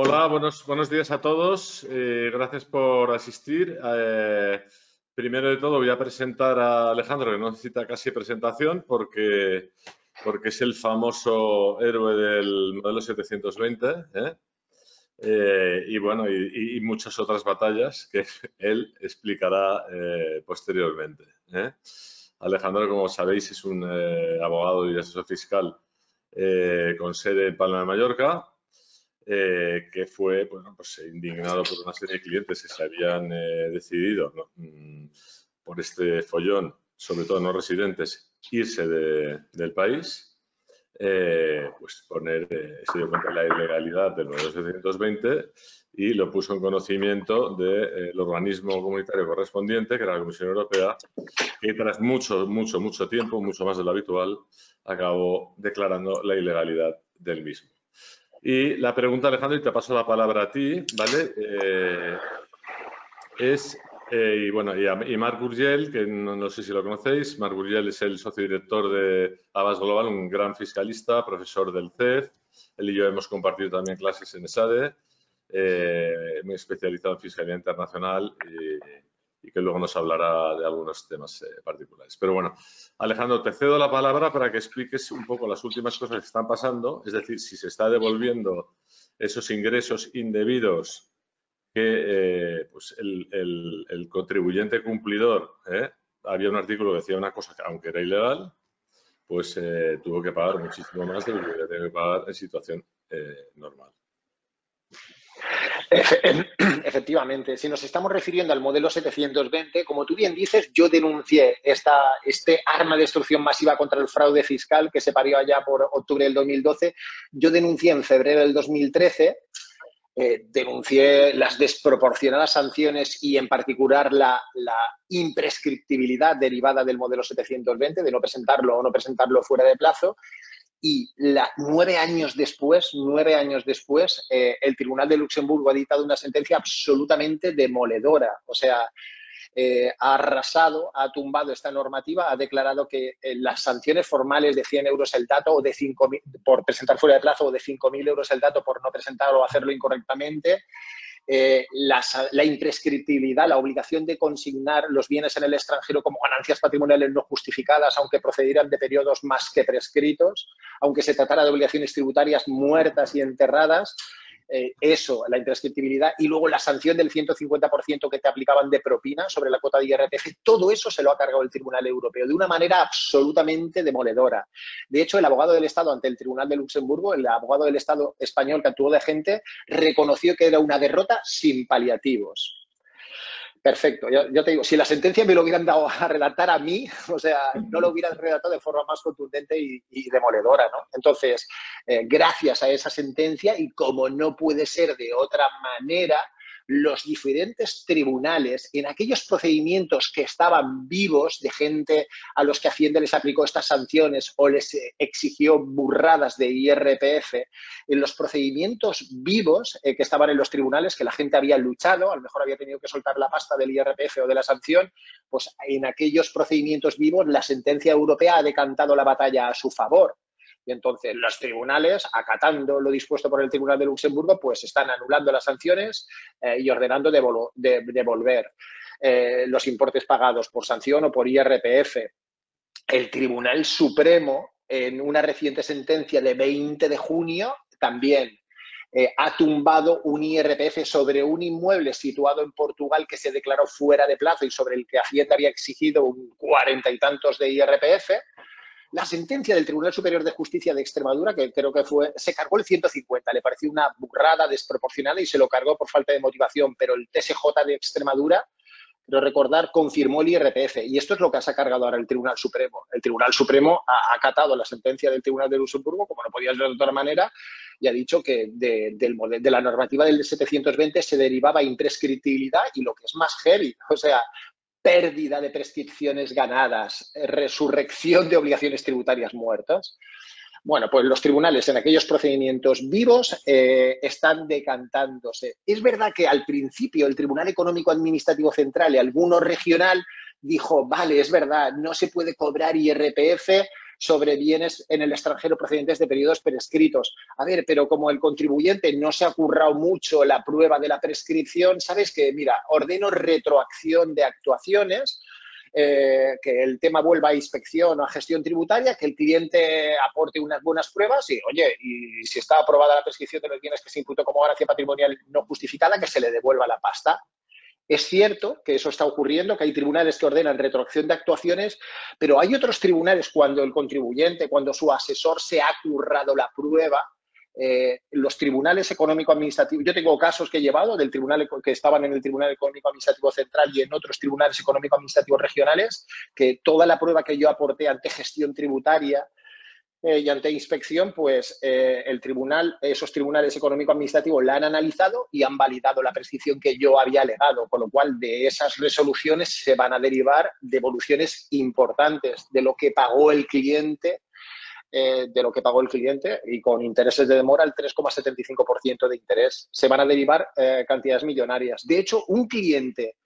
Hola, buenos, buenos días a todos. Eh, gracias por asistir. Eh, primero de todo voy a presentar a Alejandro, que no necesita casi presentación porque, porque es el famoso héroe del modelo 720. ¿eh? y bueno, y, muchas otras batallas que él explicará posteriormente. Alejandro, como sabéis, es un abogado y asesor fiscal con sede en Palma de Mallorca eh, que fue pues, indignado por una serie de clientes que se habían eh, decidido mm, por este follón, sobre todo no residentes, irse del país, eh, pues poner, se dio cuenta de la ilegalidad del modelo 720 y lo puso en conocimiento del organismo comunitario correspondiente, que era la Comisión Europea, que tras mucho, mucho, mucho tiempo, mucho más de lo habitual, acabó declarando la ilegalidad del mismo. Y la pregunta, Alejandro, y te paso la palabra a ti, ¿vale? Eh, es, eh, y bueno, y, Marc Gurgel, que no, sé si lo conocéis, Marc Gurgel es el socio director de Abbas Global, un gran fiscalista, profesor del CEF. Él y yo hemos compartido también clases en ESADE, eh, muy especializado en fiscalía internacional y, y que luego nos hablará de algunos temas eh, particulares. Pero bueno, Alejandro, te cedo la palabra para que expliques un poco las últimas cosas que están pasando, es decir, si se está devolviendo esos ingresos indebidos que eh, pues el, contribuyente cumplidor, eh, había un artículo que decía una cosa que aunque era ilegal, pues tuvo que pagar muchísimo más de lo que tenía que pagar en situación normal. Efectivamente, si nos estamos refiriendo al modelo 720, como tú bien dices, yo denuncié esta, este arma de destrucción masiva contra el fraude fiscal que se parió allá por octubre del 2012. Yo denuncié en febrero del 2013, eh, denuncié las desproporcionadas sanciones y en particular la, la imprescriptibilidad derivada del modelo 720, de no presentarlo o no presentarlo fuera de plazo y la, nueve años después, nueve años después, eh, el Tribunal de Luxemburgo ha dictado una sentencia absolutamente demoledora. O sea, eh, ha arrasado, ha tumbado esta normativa, ha declarado que eh, las sanciones formales de 100 euros el dato o de 5 por presentar fuera de plazo o de 5.000 euros el dato por no presentarlo o hacerlo incorrectamente eh, la, imprescriptibilidad, la obligación de consignar los bienes en el extranjero como ganancias patrimoniales no justificadas, aunque procedieran de periodos más que prescritos, aunque se tratara de obligaciones tributarias muertas y enterradas, eh, eso, la imprescriptibilidad, y luego la sanción del 150% que te aplicaban de propina sobre la cuota de IRPF, todo eso se lo ha cargado el Tribunal Europeo de una manera absolutamente demoledora. De hecho, el abogado del Estado ante el Tribunal de Luxemburgo, el abogado del Estado español que actuó de agente, reconoció que era una derrota sin paliativos. Perfecto. Yo, te digo, si la sentencia me lo hubieran dado a redactar a mí, o sea, no lo hubieran redactado de forma más contundente y, demoledora, ¿no? Entonces, eh, gracias a esa sentencia y como no puede ser de otra manera, los diferentes tribunales en aquellos procedimientos que estaban vivos de gente a los que Hacienda les aplicó estas sanciones o les exigió burradas de IRPF, en los procedimientos vivos eh, que estaban en los tribunales, que la gente había luchado, a lo mejor había tenido que soltar la pasta del IRPF o de la sanción, pues en aquellos procedimientos vivos la sentencia europea ha decantado la batalla a su favor. Y entonces los tribunales, acatando lo dispuesto por el Tribunal de Luxemburgo, pues están anulando las sanciones eh, y ordenando devolver eh, los importes pagados por sanción o por IRPF. El Tribunal Supremo, en una reciente sentencia de 20 de junio, también eh, ha tumbado un IRPF sobre un inmueble situado en Portugal que se declaró fuera de plazo y sobre el que Hacienda había exigido un cuarenta y tantos de IRPF. La sentencia del Tribunal Superior de Justicia de Extremadura, que creo que fue, se cargó el 150, le pareció una burrada desproporcionada y se lo cargó por falta de motivación, pero el TSJ de Extremadura, pero recordar, confirmó el IRPF. Y esto es lo que se ha cargado ahora el Tribunal Supremo. El Tribunal Supremo ha acatado la sentencia del Tribunal de Luxemburgo, como no podía ser de otra manera, y ha dicho que de, de la normativa del 720 se derivaba imprescriptibilidad y lo que es más heavy, o sea, pérdida de prescripciones ganadas, resurrección de obligaciones tributarias muertas. Bueno, pues los tribunales en aquellos procedimientos vivos eh, están decantándose. Es verdad que al principio el Tribunal Económico Administrativo Central y alguno regional dijo, vale, es verdad, no se puede cobrar IRPF sobre bienes en el extranjero procedentes de periodos prescritos. A ver, pero como el contribuyente no se ha currado mucho la prueba de la prescripción, sabes que, mira, ordeno retroacción de actuaciones eh, que el tema vuelva a inspección o a gestión tributaria, que el cliente aporte unas buenas pruebas y, oye, y si está aprobada la prescripción de los bienes que se imputó como ganancia patrimonial no justificada, que se le devuelva la pasta. Es cierto que eso está ocurriendo, que hay tribunales que ordenan retroacción de actuaciones, pero hay otros tribunales cuando el contribuyente, cuando su asesor se ha currado la prueba, eh, los tribunales económico-administrativos, yo tengo casos que he llevado del tribunal que estaban en el Tribunal Económico-Administrativo Central y en otros tribunales económico-administrativos regionales, que toda la prueba que yo aporté ante gestión tributaria eh, y ante inspección, pues eh, el tribunal, esos tribunales económico-administrativos la han analizado y han validado la prescripción que yo había alegado, con lo cual de esas resoluciones se van a derivar devoluciones importantes de lo que pagó el cliente eh, de lo que pagó el cliente y con intereses de demora el 3,75% de interés. Se van a derivar cantidades millonarias. De hecho, un cliente,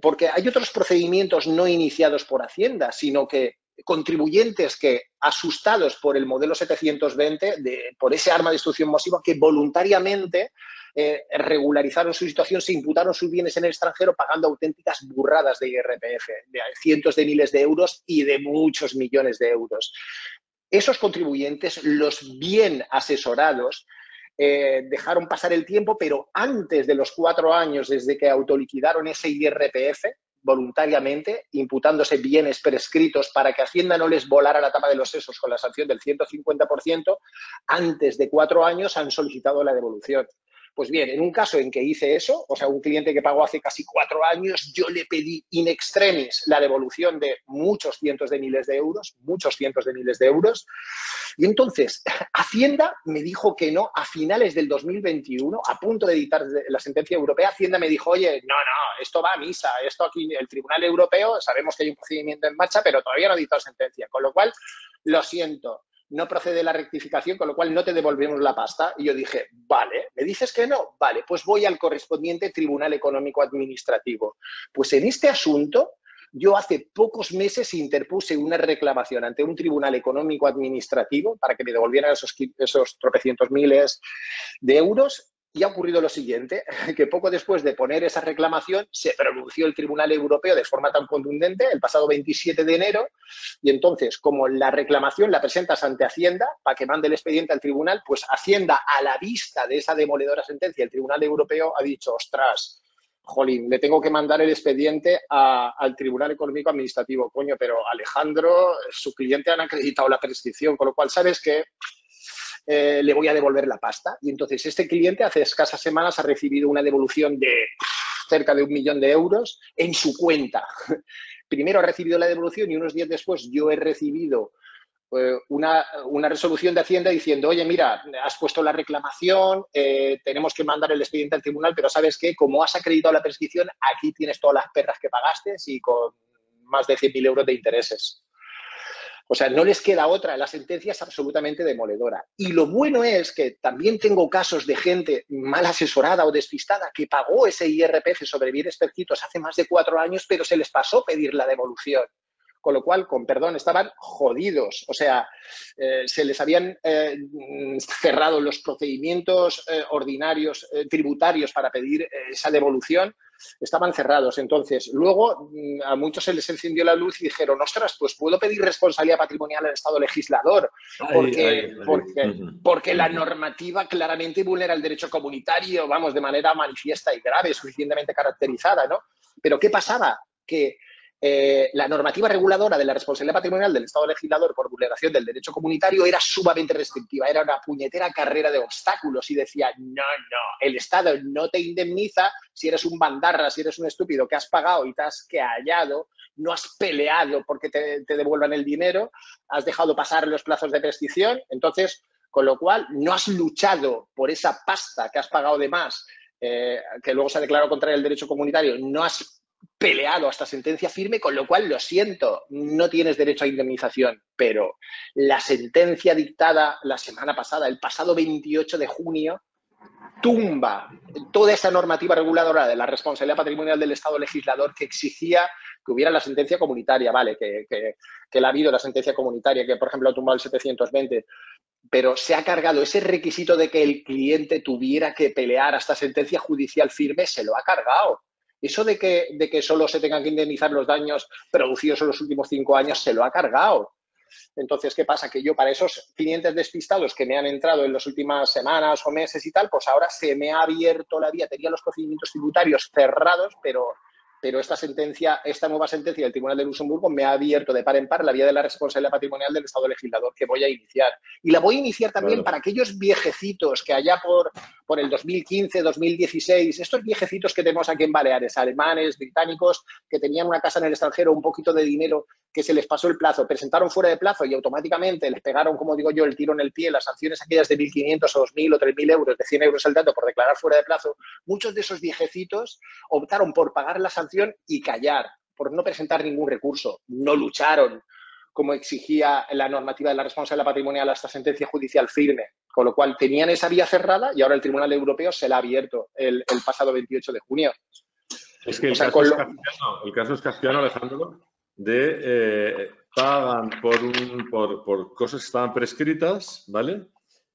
porque hay otros procedimientos no iniciados por Hacienda, sino que contribuyentes que, asustados por el modelo 720, de, por ese arma de destrucción masiva, que voluntariamente eh, regularizaron su situación, se imputaron sus bienes en el extranjero pagando auténticas burradas de IRPF, de cientos de miles de euros y de muchos millones de euros. Esos contribuyentes, los bien asesorados, eh, dejaron pasar el tiempo, pero antes de los cuatro años desde que autoliquidaron ese IRPF voluntariamente, imputándose bienes prescritos para que Hacienda no les volara la tapa de los sesos con la sanción del 150%, antes de cuatro años han solicitado la devolución. Pues bien, en un caso en que hice eso, o sea, un cliente que pagó hace casi cuatro años, yo le pedí in extremis la devolución de muchos cientos de miles de euros, muchos cientos de miles de euros. Y entonces, Hacienda me dijo que no a finales del 2021, a punto de editar la sentencia europea, Hacienda me dijo, oye, no, no, esto va a misa, esto aquí, el Tribunal Europeo, sabemos que hay un procedimiento en marcha, pero todavía no ha editado sentencia. Con lo cual, lo siento, no procede la rectificación, con lo cual no te devolvemos la pasta. Y yo dije, vale, ¿me dices que no? Vale, pues voy al correspondiente Tribunal Económico Administrativo. Pues en este asunto, yo hace pocos meses interpuse una reclamación ante un Tribunal Económico Administrativo para que me devolvieran esos, esos tropecientos miles de euros y ha ocurrido lo siguiente, que poco después de poner esa reclamación se pronunció el Tribunal Europeo de forma tan contundente el pasado 27 de enero y entonces como la reclamación la presentas ante Hacienda para que mande el expediente al tribunal, pues Hacienda a la vista de esa demoledora sentencia, el Tribunal Europeo ha dicho, ostras, jolín, le tengo que mandar el expediente al Tribunal Económico Administrativo, coño, pero Alejandro, su cliente han acreditado la prescripción, con lo cual sabes que eh, le voy a devolver la pasta. Y entonces este cliente hace escasas semanas ha recibido una devolución de cerca de un millón de euros en su cuenta. Primero ha recibido la devolución y unos días después yo he recibido eh, una, resolución de Hacienda diciendo, oye, mira, has puesto la reclamación, eh, tenemos que mandar el expediente al tribunal, pero ¿sabes qué? Como has acreditado la prescripción, aquí tienes todas las perras que pagaste y con más de 100.000 euros de intereses. O sea, no les queda otra, la sentencia es absolutamente demoledora. Y lo bueno es que también tengo casos de gente mal asesorada o despistada que pagó ese IRPF sobre bienes percitos hace más de cuatro años, pero se les pasó pedir la devolución con lo cual, con perdón, estaban jodidos. O sea, eh, se les habían eh, cerrado los procedimientos eh, ordinarios tributarios para pedir esa devolución, estaban cerrados. Entonces, luego mm, a muchos se les encendió la luz y dijeron, ostras, pues puedo pedir responsabilidad patrimonial al Estado legislador, porque, porque, porque la normativa claramente vulnera el derecho comunitario, vamos, de manera manifiesta y grave, suficientemente caracterizada, ¿no? Pero ¿qué pasaba? Que eh, la normativa reguladora de la responsabilidad patrimonial del Estado legislador por vulneración del derecho comunitario era sumamente restrictiva, era una puñetera carrera de obstáculos y decía, no, no, el Estado no te indemniza si eres un bandarra, si eres un estúpido que has pagado y te has hallado, no has peleado porque te, devuelvan el dinero, has dejado pasar los plazos de prescripción, entonces, con lo cual, no has luchado por esa pasta que has pagado de más, eh, que luego se ha declarado contra el derecho comunitario, no has peleado hasta sentencia firme, con lo cual lo siento, no tienes derecho a indemnización, pero la sentencia dictada la semana pasada, el pasado 28 de junio, tumba toda esa normativa reguladora de la responsabilidad patrimonial del Estado legislador que exigía que hubiera la sentencia comunitaria, vale, que, que, la ha habido la sentencia comunitaria, que por ejemplo ha tumbado el 720, pero se ha cargado ese requisito de que el cliente tuviera que pelear hasta sentencia judicial firme, se lo ha cargado. Eso de que, de que solo se tengan que indemnizar los daños producidos en los últimos cinco años, se lo ha cargado. Entonces, ¿qué pasa? Que yo para esos clientes despistados que me han entrado en las últimas semanas o meses y tal, pues ahora se me ha abierto la vía. Tenía los procedimientos tributarios cerrados, pero pero esta sentencia, esta nueva sentencia del Tribunal de Luxemburgo me ha abierto de par en par la vía de la responsabilidad patrimonial del Estado legislador que voy a iniciar. Y la voy a iniciar también para aquellos viejecitos que allá por, por el 2015, 2016, estos viejecitos que tenemos aquí en Baleares, alemanes, británicos, que tenían una casa en el extranjero, un poquito de dinero, que se les pasó el plazo, presentaron fuera de plazo y automáticamente les pegaron, como digo yo, el tiro en el pie, las sanciones aquellas de 1.500 o 2.000 o 3.000 euros, de 100 euros el tanto por declarar fuera de plazo, muchos de esos viejecitos optaron por pagar la sanción y callar, por no presentar ningún recurso, no lucharon como exigía la normativa de la responsabilidad patrimonial hasta sentencia judicial firme, con lo cual tenían esa vía cerrada y ahora el Tribunal Europeo se la ha abierto el, pasado 28 de junio. Es que el, caso, es el caso es castellano, Alejandro, de eh, pagan por, un, por, por, cosas que estaban prescritas, ¿vale?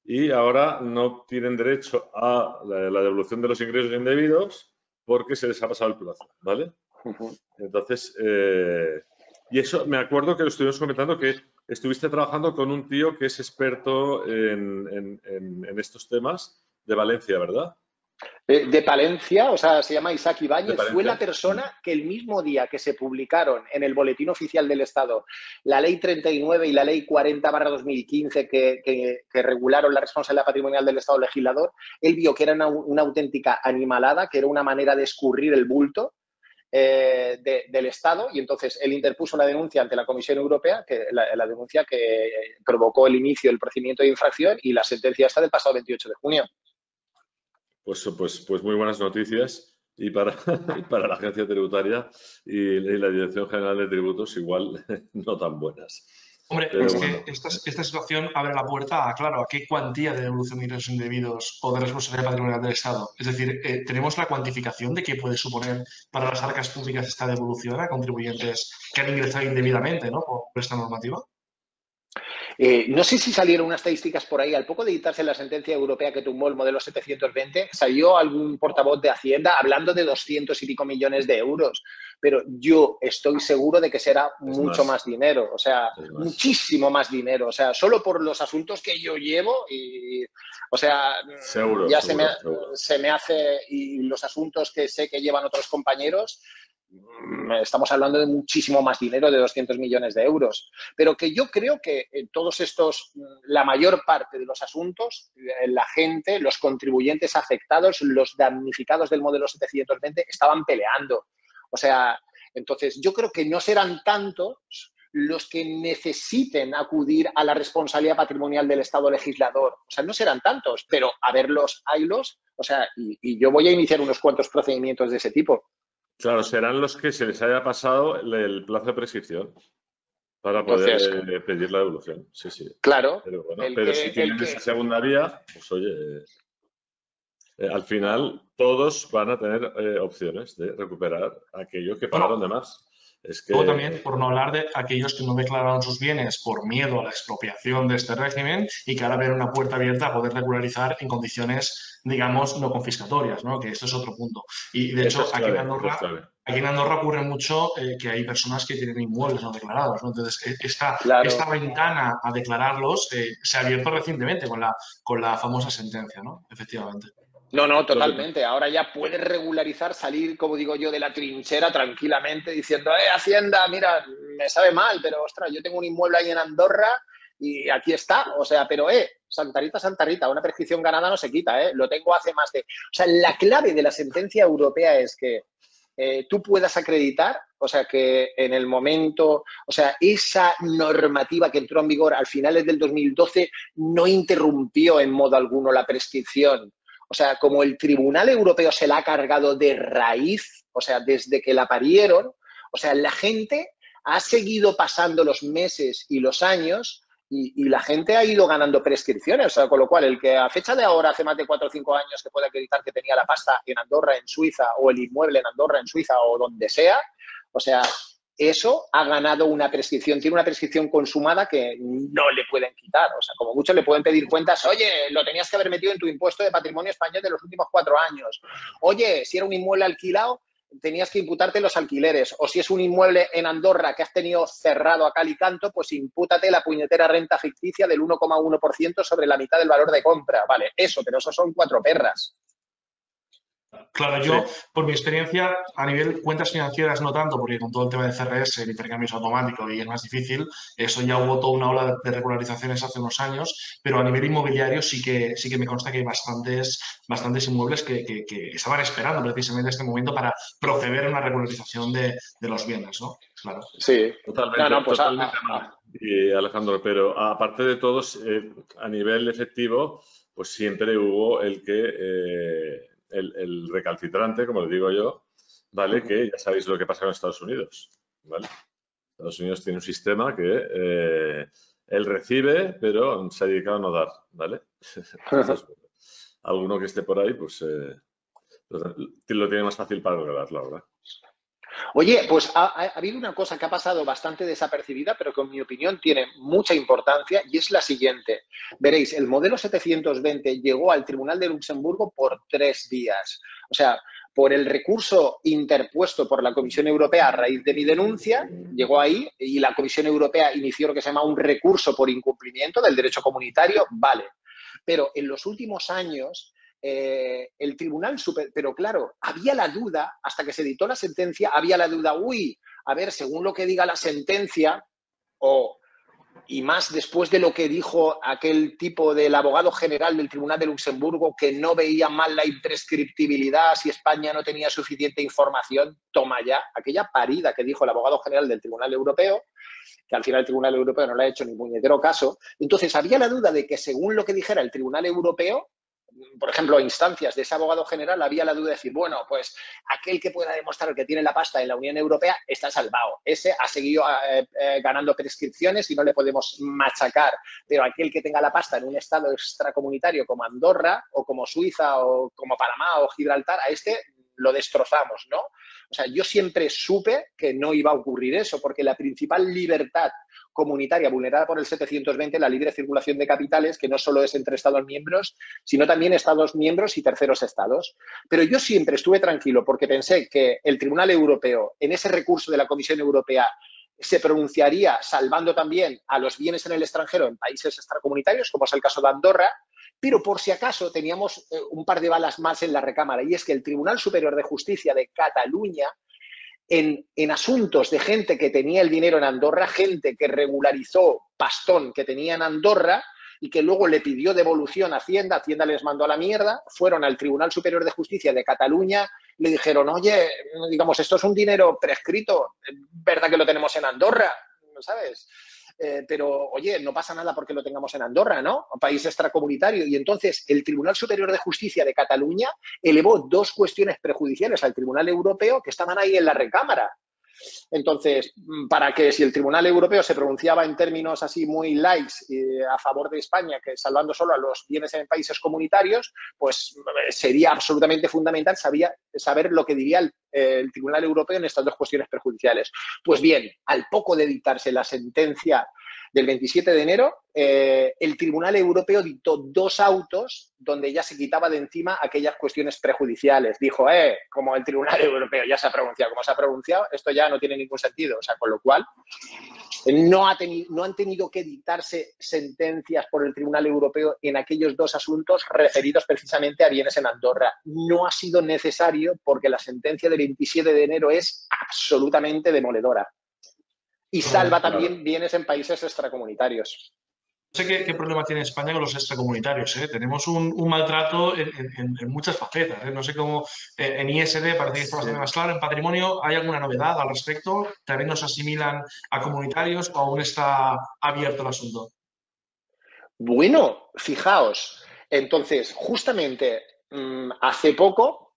Y ahora no tienen derecho a la, devolución de los ingresos indebidos porque se les ha pasado el plazo, ¿vale? Entonces, eh, y eso me acuerdo que lo estuvimos comentando que estuviste trabajando con un tío que es experto en, en estos temas de Valencia, ¿verdad? Eh, de Palencia, o sea, se llama Isaac Ibáñez, fue la persona que el mismo día que se publicaron en el Boletín Oficial del Estado la Ley 39 y la Ley 40 2015 que, que, regularon la responsabilidad patrimonial del Estado legislador, él vio que era una, auténtica animalada, que era una manera de escurrir el bulto eh, del Estado y entonces él interpuso una denuncia ante la Comisión Europea, que la, denuncia que provocó el inicio del procedimiento de infracción y la sentencia está del pasado 28 de junio. Pues, pues, pues muy buenas noticias y para la agencia tributaria y, la Dirección General de Tributos igual no tan buenas. Hombre, es que esta, situación abre la puerta a, claro, a qué cuantía de devolución de ingresos indebidos o de responsabilidad patrimonial del Estado. Es decir, eh, ¿tenemos la cuantificación de qué puede suponer para las arcas públicas esta devolución a contribuyentes que han ingresado indebidamente ¿no? por esta normativa? Eh, no sé si salieron unas estadísticas por ahí. Al poco de editarse la sentencia europea que tumbó el modelo 720, salió algún portavoz de Hacienda hablando de 200 y pico millones de euros. Pero yo estoy seguro de que será mucho más. dinero, o sea, muchísimo más dinero. O sea, solo por los asuntos que yo llevo y, o sea, ya se, me, se me hace, y los asuntos que sé que llevan otros compañeros, estamos hablando de muchísimo más dinero, de 200 millones de euros. Pero que yo creo que en todos estos, mm, la mayor parte de los asuntos, eh, la gente, los contribuyentes afectados, los damnificados del modelo 720 estaban peleando. O sea, entonces yo creo que no serán tantos los que necesiten acudir a la responsabilidad patrimonial del Estado legislador. O sea, no serán tantos, pero a verlos, haylos. O sea, y yo voy a iniciar unos cuantos procedimientos de ese tipo. Claro, serán los que se les haya pasado el plazo de prescripción para poder pedir la devolución. Sí, sí. Claro. Pero, si tienen esa segunda vía, pues oye, eh, al final todos van a tener eh, opciones de recuperar aquello que pagaron de más. Es que... Luego también, por no hablar de aquellos que no declararon sus bienes por miedo a la expropiación de este régimen y que ahora ven una puerta abierta a poder regularizar en condiciones, digamos, no confiscatorias, ¿no? que esto es otro punto. Y de hecho, aquí, en Andorra, aquí en Andorra ocurre mucho eh, que hay personas que tienen inmuebles no declarados. ¿no? Entonces, e, esta, esta ventana a declararlos eh, se ha abierto recientemente con la, con la famosa sentencia, ¿no? efectivamente. No, no, totalmente. Ahora ya puedes regularizar, salir, como digo yo, de la trinchera tranquilamente diciendo, eh, Hacienda, mira, me sabe mal, pero ostras, yo tengo un inmueble ahí en Andorra y aquí está. O sea, pero, eh, Santarita, Santarita, una prescripción ganada no se quita, eh. Lo tengo hace más de. O sea, la clave de la sentencia europea es que eh, tú puedas acreditar, o sea, que en el momento, o sea, esa normativa que entró en vigor al finales del 2012 no interrumpió en modo alguno la prescripción o sea, como el Tribunal Europeo se la ha cargado de raíz, o sea, desde que la parieron, o sea, la gente ha seguido pasando los meses y los años y, la gente ha ido ganando prescripciones, o sea, con lo cual el que a fecha de ahora, hace más de cuatro o cinco años, que puede acreditar que tenía la pasta en Andorra, en Suiza, o el inmueble en Andorra, en Suiza, o donde sea, o sea, eso ha ganado una prescripción, tiene una prescripción consumada que no le pueden quitar. O sea, como mucho le pueden pedir cuentas, oye, lo tenías que haber metido en tu impuesto de patrimonio español de los últimos cuatro años. Oye, si era un inmueble alquilado, tenías que imputarte los alquileres. O si es un inmueble en Andorra que has tenido cerrado a cal y canto, pues impútate la puñetera renta ficticia del 1,1% sobre la mitad del valor de compra. Vale, eso, pero eso son cuatro perras. Claro, yo, por mi experiencia, a nivel cuentas financieras no tanto, porque con todo el tema de CRS, el intercambio es automático y es más difícil, eso ya hubo toda una ola de regularizaciones hace unos años, pero a nivel inmobiliario sí que, sí que me consta que hay bastantes, bastantes inmuebles que, estaban esperando precisamente este momento para proceder a una regularización de, los bienes, ¿no? Claro. Sí, totalmente. Pues, y Alejandro, pero aparte de todos, eh, a nivel efectivo, pues siempre hubo el que... Eh, el, recalcitrante, como le digo yo, ¿vale? Que ya sabéis lo que pasa en Estados Unidos, ¿vale? Estados Unidos tiene un sistema que eh, él recibe, pero se ha dedicado a no dar, ¿vale? alguno que esté por ahí, pues, eh, lo tiene más fácil para lograr, la verdad. Oye, pues ha, habido una cosa que ha pasado bastante desapercibida, pero que en mi opinión tiene mucha importancia y es la siguiente. Veréis, el modelo 720 llegó al Tribunal de Luxemburgo por tres días. O sea, por el recurso interpuesto por la Comisión Europea a raíz de mi denuncia, llegó ahí y la Comisión Europea inició lo que se llama un recurso por incumplimiento del derecho comunitario, vale. Pero en los últimos años eh, el Tribunal Super, pero claro, había la duda, hasta que se editó la sentencia, había la duda, uy, a ver, según lo que diga la sentencia, o, y más después de lo que dijo aquel tipo del abogado general del Tribunal de Luxemburgo, que no veía mal la imprescriptibilidad si España no tenía suficiente información, toma ya, aquella parida que dijo el abogado general del Tribunal Europeo, que al final el Tribunal Europeo no le ha hecho ni puñetero caso. Entonces, había la duda de que según lo que dijera el Tribunal Europeo, por ejemplo, instancias de ese abogado general, había la duda de decir, bueno, pues aquel que pueda demostrar que tiene la pasta en la Unión Europea está salvado. Ese ha seguido eh, eh, ganando prescripciones y no le podemos machacar. Pero aquel que tenga la pasta en un estado extracomunitario como Andorra o como Suiza o como Panamá o Gibraltar, a este lo destrozamos, ¿no? O sea, yo siempre supe que no iba a ocurrir eso, porque la principal libertad comunitaria vulnerada por el 720, la libre circulación de capitales, que no solo es entre Estados miembros, sino también Estados miembros y terceros estados. Pero yo siempre estuve tranquilo porque pensé que el Tribunal Europeo, en ese recurso de la Comisión Europea, se pronunciaría salvando también a los bienes en el extranjero en países extracomunitarios, como es el caso de Andorra, pero por si acaso teníamos eh, un par de balas más en la recámara, y es que el Tribunal Superior de Justicia de Cataluña, en, en, asuntos de gente que tenía el dinero en Andorra, gente que regularizó pastón que tenía en Andorra y que luego le pidió devolución a Hacienda, Hacienda les mandó a la mierda, fueron al Tribunal Superior de Justicia de Cataluña, le dijeron, oye, digamos, esto es un dinero prescrito, ¿verdad que lo tenemos en Andorra? ¿Sabes? Eh, pero oye, no pasa nada porque lo tengamos en Andorra, ¿no? País extracomunitario. Y entonces el Tribunal Superior de Justicia de Cataluña elevó dos cuestiones prejudiciales al Tribunal Europeo que estaban ahí en la recámara. Entonces, mm, para que si el Tribunal Europeo se pronunciaba en términos así muy likes eh, a favor de España, que salvando solo a los bienes en países comunitarios, pues eh, sería absolutamente fundamental saber lo que diría el, el Tribunal Europeo en estas dos cuestiones perjudiciales. Pues bien, al poco de dictarse la sentencia del 27 de enero, eh, el Tribunal Europeo dictó dos autos donde ya se quitaba de encima aquellas cuestiones prejudiciales. Dijo, eh, como el Tribunal Europeo ya se ha pronunciado, como se ha pronunciado, esto ya no tiene ningún sentido. O sea, con lo cual, no, ha no han tenido que dictarse sentencias por el Tribunal Europeo en aquellos dos asuntos referidos precisamente a bienes en Andorra. No ha sido necesario porque la sentencia del 27 de enero es absolutamente demoledora y salva también bienes en países extracomunitarios. No sé qué, problema tiene España con los extracomunitarios. ¿eh? Tenemos un, maltrato en, muchas facetas. ¿eh? No sé cómo eh, en ISD parece que está bastante más claro. En patrimonio, ¿hay alguna novedad al respecto? ¿También nos asimilan a comunitarios o aún está abierto el asunto? Bueno, fijaos. Entonces, justamente mm, hace poco,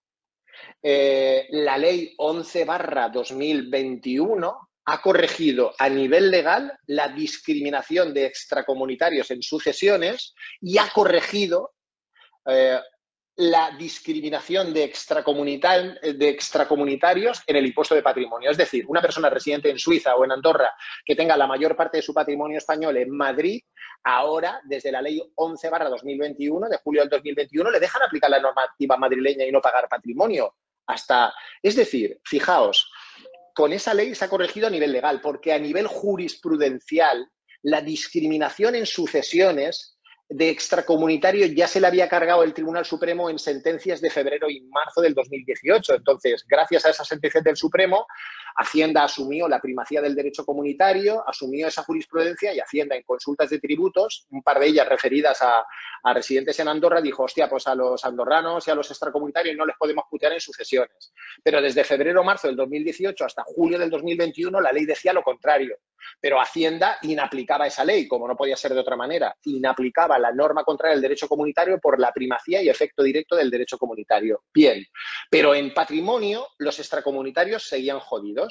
la ley 11 barra 2021 ha corregido a nivel legal la discriminación de extracomunitarios en sucesiones y ha corregido eh, la discriminación de, de extracomunitarios en el impuesto de patrimonio. Es decir, una persona residente en Suiza o en Andorra que tenga la mayor parte de su patrimonio español en Madrid, ahora, desde la ley 11 barra 2021, de julio del 2021, le dejan aplicar la normativa madrileña y no pagar patrimonio. Hasta, es decir, fijaos, con esa ley se ha corregido a nivel legal, porque a nivel jurisprudencial, la discriminación en sucesiones de extracomunitario ya se le había cargado el Tribunal Supremo en sentencias de febrero y marzo del 2018. Entonces, gracias a esas sentencias del Supremo, Hacienda asumió la primacía del derecho comunitario, asumió esa jurisprudencia y Hacienda en consultas de tributos, un par de ellas referidas a, residentes en Andorra, dijo, hostia, pues a los andorranos y a los extracomunitarios no les podemos putear en sucesiones. Pero desde febrero marzo del 2018 hasta julio del 2021 la ley decía lo contrario. Pero Hacienda inaplicaba esa ley, como no podía ser de otra manera, inaplicaba la norma contraria del derecho comunitario por la primacía y efecto directo del derecho comunitario. Bien, pero en patrimonio los extracomunitarios seguían jodidos.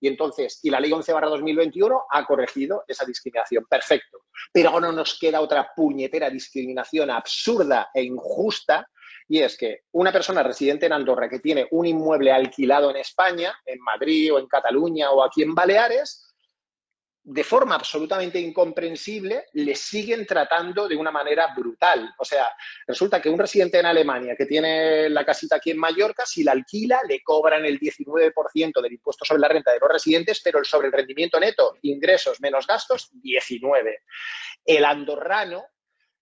Y entonces, y la ley 11 barra 2021 ha corregido esa discriminación. Perfecto. Pero ahora nos queda otra puñetera discriminación absurda e injusta y es que una persona residente en Andorra que tiene un inmueble alquilado en España, en Madrid o en Cataluña o aquí en Baleares, de forma absolutamente incomprensible, le siguen tratando de una manera brutal. O sea, resulta que un residente en Alemania que tiene la casita aquí en Mallorca, si la alquila, le cobran el 19% del impuesto sobre la renta de los residentes, pero sobre el rendimiento neto, ingresos menos gastos, 19%. El andorrano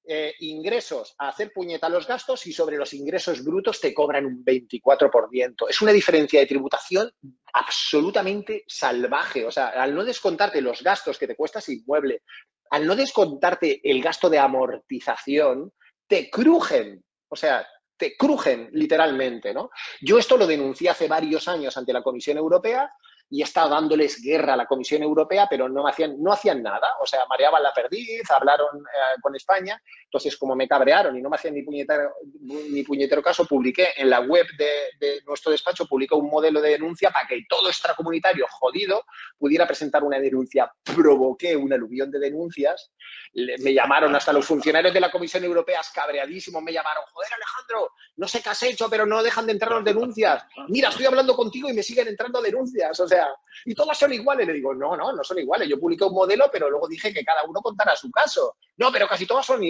eh, ingresos a hacer puñeta los gastos y sobre los ingresos brutos te cobran un 24%. Es una diferencia de tributación absolutamente salvaje. O sea, al no descontarte los gastos que te cuesta ese inmueble, al no descontarte el gasto de amortización, te crujen. O sea, te crujen literalmente, ¿no? Yo esto lo denuncié hace varios años ante la Comisión Europea y estaba dándoles guerra a la Comisión Europea, pero no hacían, no hacían nada. O sea, mareaban la perdiz, hablaron eh, con España. Entonces, como me cabrearon y no me hacían ni puñetero, ni puñetero caso, publiqué en la web de, nuestro despacho, publiqué un modelo de denuncia para que todo extracomunitario jodido pudiera presentar una denuncia. Provoqué un aluvión de denuncias. me llamaron hasta los funcionarios de la Comisión Europea, cabreadísimos, me llamaron, joder Alejandro, no sé qué has hecho, pero no dejan de entrar las denuncias. Mira, estoy hablando contigo y me siguen entrando denuncias. O sea, y todas son iguales. Le digo, no, no, no son iguales. Yo publiqué un modelo, pero luego dije que cada uno contara su caso. No, pero casi todas son,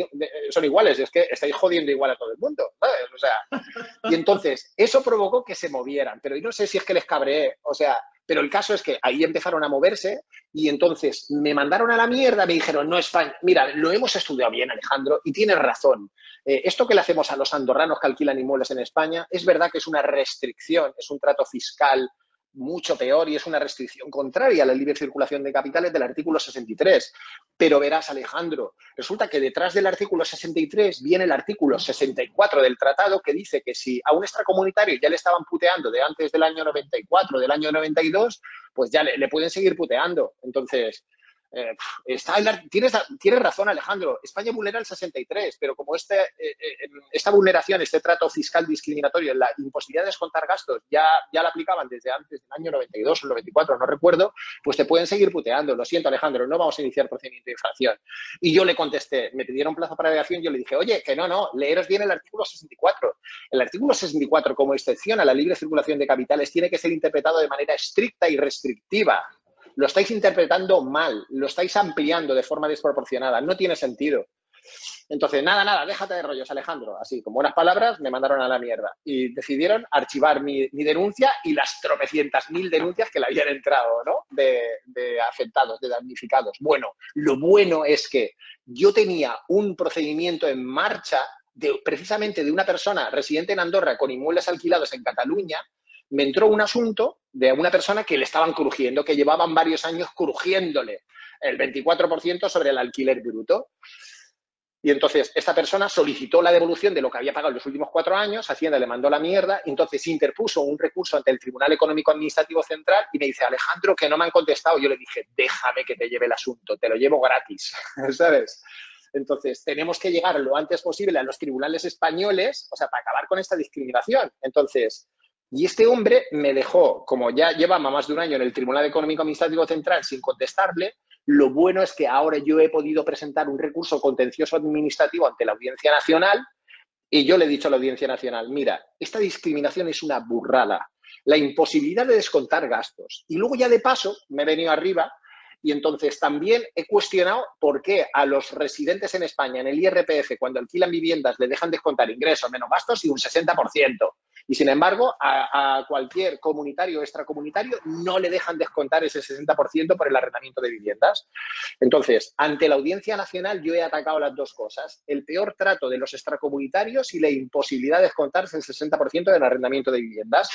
son iguales. Es que estáis jodiendo igual a todo el mundo, O sea, y entonces eso provocó que se movieran. Pero yo no sé si es que les cabreé, o sea, pero el caso es que ahí empezaron a moverse y entonces me mandaron a la mierda, me dijeron, no, España, mira, lo hemos estudiado bien, Alejandro, y tienes razón. Eh, esto que le hacemos a los andorranos que alquilan inmuebles en España es verdad que es una restricción, es un trato fiscal mucho peor y es una restricción contraria a la libre circulación de capitales del artículo 63. Pero verás, Alejandro, resulta que detrás del artículo 63 viene el artículo 64 del tratado que dice que si a un extracomunitario ya le estaban puteando de antes del año 94, del año 92, pues ya le, le pueden seguir puteando. Entonces, eh, tienes, razón, Alejandro. España vulnera el 63, pero como este, eh, eh, esta vulneración, este trato fiscal discriminatorio, la imposibilidad de descontar gastos, ya, la aplicaban desde antes del año 92 o 94, no recuerdo, pues te pueden seguir puteando. Lo siento, Alejandro, no vamos a iniciar procedimiento de infracción. Y yo le contesté, me pidieron plazo para y yo le dije, oye, que no, no, leeros bien el artículo 64. El artículo 64, como excepción a la libre circulación de capitales, tiene que ser interpretado de manera estricta y restrictiva lo estáis interpretando mal, lo estáis ampliando de forma desproporcionada, no tiene sentido. Entonces, nada, nada, déjate de rollos, Alejandro. Así, con buenas palabras, me mandaron a la mierda. Y decidieron archivar mi, denuncia y las tropecientas mil denuncias que le habían entrado, ¿no? De, de, afectados, de damnificados. Bueno, lo bueno es que yo tenía un procedimiento en marcha de, precisamente de una persona residente en Andorra con inmuebles alquilados en Cataluña me entró un asunto de una persona que le estaban crujiendo, que llevaban varios años crujiéndole el 24% sobre el alquiler bruto. Y entonces esta persona solicitó la devolución de lo que había pagado en los últimos cuatro años, Hacienda le mandó la mierda, entonces interpuso un recurso ante el Tribunal Económico Administrativo Central y me dice, Alejandro, que no me han contestado. Yo le dije, déjame que te lleve el asunto, te lo llevo gratis, ¿sabes? Entonces, tenemos que llegar lo antes posible a los tribunales españoles, o sea, para acabar con esta discriminación. Entonces, Y este hombre me dejó, como ya llevaba más de un año en el Tribunal Económico Administrativo Central sin contestarle, lo bueno es que ahora yo he podido presentar un recurso contencioso administrativo ante la Audiencia Nacional y yo le he dicho a la Audiencia Nacional, mira, esta discriminación es una burrada, la imposibilidad de descontar gastos. Y luego ya de paso me he venido arriba y entonces también he cuestionado por qué a los residentes en España en el IRPF cuando alquilan viviendas le dejan descontar ingresos menos gastos y un 60%. Y sin embargo, a, cualquier comunitario o extracomunitario no le dejan descontar ese 60% por el arrendamiento de viviendas. Entonces, ante la Audiencia Nacional yo he atacado las dos cosas. El peor trato de los extracomunitarios y la imposibilidad de descontarse el 60% del arrendamiento de viviendas.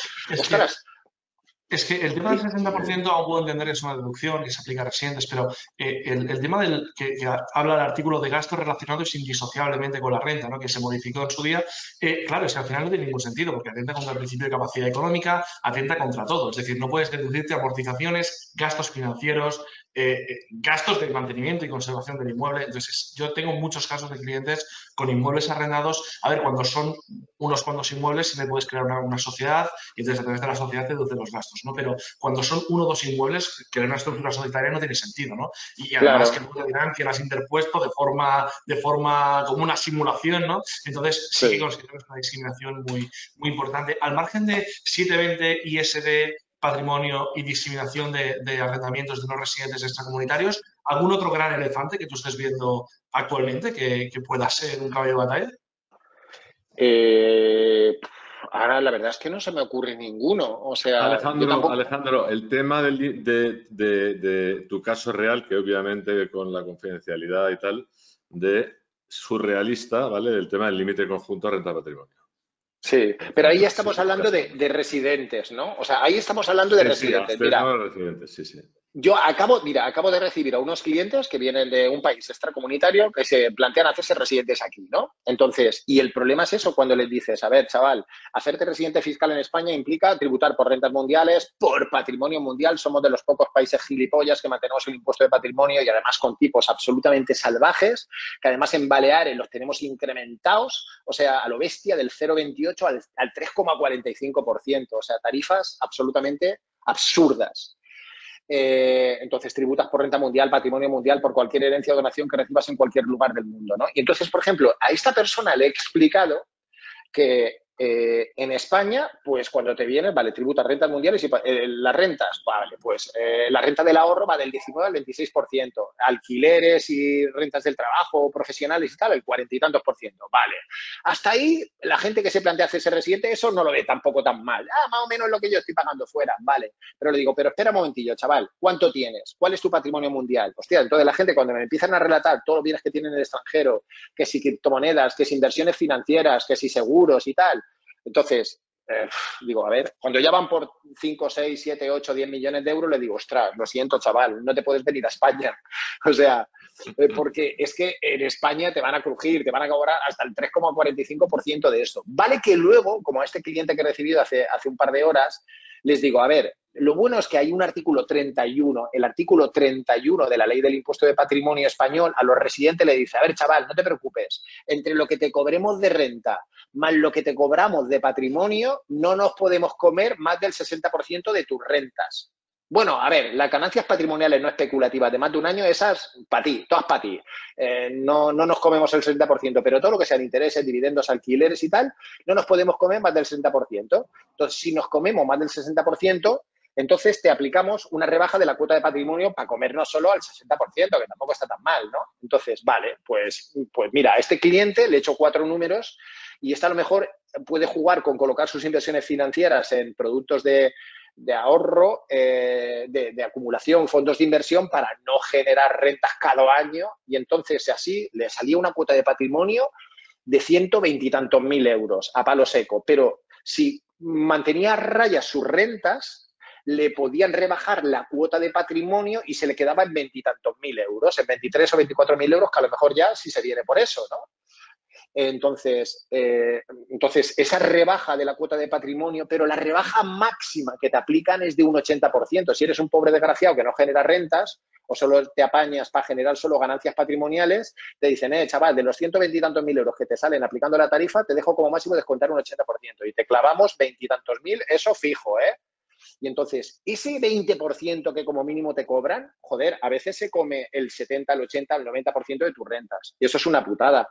Es que el tema del 60% aún puedo entender que es una deducción que se aplica a residentes, pero eh, el, tema del que, habla el artículo de gastos relacionados indisociablemente con la renta, ¿no? que se modificó en su día, eh, claro, es que al final no tiene ningún sentido, porque atenta contra el principio de capacidad económica, atenta contra todo. Es decir, no puedes deducirte amortizaciones, gastos financieros, eh, gastos de mantenimiento y conservación del inmueble. Entonces, yo tengo muchos casos de clientes con inmuebles arrendados. A ver, cuando son unos cuantos inmuebles, si me puedes crear una, sociedad y entonces a través de la sociedad te deduce los gastos, ¿no? Pero cuando son uno o dos inmuebles, crear una estructura societaria no tiene sentido, ¿no? Y además que te dirán que lo has interpuesto de forma, de forma como una simulación, ¿no? Entonces, sí, que consideramos una discriminación muy, muy importante. Al margen de 720 ISD patrimonio y diseminación de, arrendamientos de no residentes extracomunitarios. ¿Algún otro gran elefante que tú estés viendo actualmente que, pueda ser un caballo de batalla? Eh, ahora la verdad es que no se me ocurre ninguno. O sea, Alejandro, el tema de, tu caso real, que obviamente con la confidencialidad y tal, de surrealista, ¿vale? El tema del límite conjunto a renta patrimonio. Sí, pero ahí ya estamos hablando de, residentes, ¿no? O sea, ahí estamos hablando de residentes. Mira, residentes, sí, sí. Yo acabo, mira, acabo de recibir a unos clientes que vienen de un país extracomunitario que se plantean hacerse residentes aquí, ¿no? Entonces, y el problema es eso cuando les dices, a ver, chaval, hacerte residente fiscal en España implica tributar por rentas mundiales, por patrimonio mundial. Somos de los pocos países gilipollas que mantenemos el impuesto de patrimonio y además con tipos absolutamente salvajes, que además en Baleares los tenemos incrementados, o sea, a lo bestia del 0,28 al, al 3,45%, o sea, tarifas absolutamente absurdas. Eh, entonces tributas por renta mundial, patrimonio mundial, por cualquier herencia o donación que recibas en cualquier lugar del mundo, ¿no? Y entonces, por ejemplo, a esta persona le he explicado que eh, en España, pues cuando te vienes, vale, tributas rentas mundiales y eh, las rentas, vale, pues eh, la renta del ahorro va del 19 al 26%, alquileres y rentas del trabajo profesionales y tal, el 40 y tantos por ciento, vale. Hasta ahí, la gente que se plantea hacerse residente, eso no lo ve tampoco tan mal. Ah, más o menos lo que yo estoy pagando fuera, vale. Pero le digo, pero espera un momentillo, chaval, ¿cuánto tienes? ¿Cuál es tu patrimonio mundial? Hostia, entonces la gente cuando me empiezan a relatar todos los bienes que tienen en el extranjero, que si criptomonedas, que si inversiones financieras, que si seguros y tal, entonces, eh, digo, a ver, cuando ya van por 5, 6, 7, 8, 10 millones de euros, le digo, ostras, lo siento, chaval, no te puedes venir a España. O sea, eh, porque es que en España te van a crujir, te van a cobrar hasta el 3,45% de esto. Vale que luego, como a este cliente que he recibido hace, hace un par de horas, les digo, a ver, lo bueno es que hay un artículo 31, el artículo 31 de la ley del impuesto de patrimonio español, a los residentes le dice, a ver, chaval, no te preocupes, entre lo que te cobremos de renta más lo que te cobramos de patrimonio, no nos podemos comer más del 60% de tus rentas. Bueno, a ver, las ganancias patrimoniales no especulativas de más de un año, esas para ti, todas para ti. Eh, no, no, nos comemos el 60%, pero todo lo que sean intereses, dividendos, alquileres y tal, no nos podemos comer más del 60%. Entonces, si nos comemos más del 60%, entonces te aplicamos una rebaja de la cuota de patrimonio para comernos solo al 60%, que tampoco está tan mal, ¿no? Entonces, vale, pues, pues mira, a este cliente le he hecho cuatro números y esta a lo mejor puede jugar con colocar sus inversiones financieras en productos de, ahorro, eh, de, acumulación, fondos de inversión para no generar rentas cada año y entonces así le salía una cuota de patrimonio de 120 y tantos mil euros a palo seco. Pero si mantenía a raya sus rentas, le podían rebajar la cuota de patrimonio y se le quedaba en veintitantos mil euros, en 23 o 24 mil euros, que a lo mejor ya sí se viene por eso, ¿no? Entonces, eh, entonces, esa rebaja de la cuota de patrimonio, pero la rebaja máxima que te aplican es de un 80%. Si eres un pobre desgraciado que no genera rentas o solo te apañas para generar solo ganancias patrimoniales, te dicen, eh, chaval, de los 120 y tantos mil euros que te salen aplicando la tarifa, te dejo como máximo descontar un 80% y te clavamos veintitantos mil, eso fijo, ¿eh? Y entonces, ese 20% que como mínimo te cobran, joder, a veces se come el 70, el 80, el 90% de tus rentas. Y eso es una putada.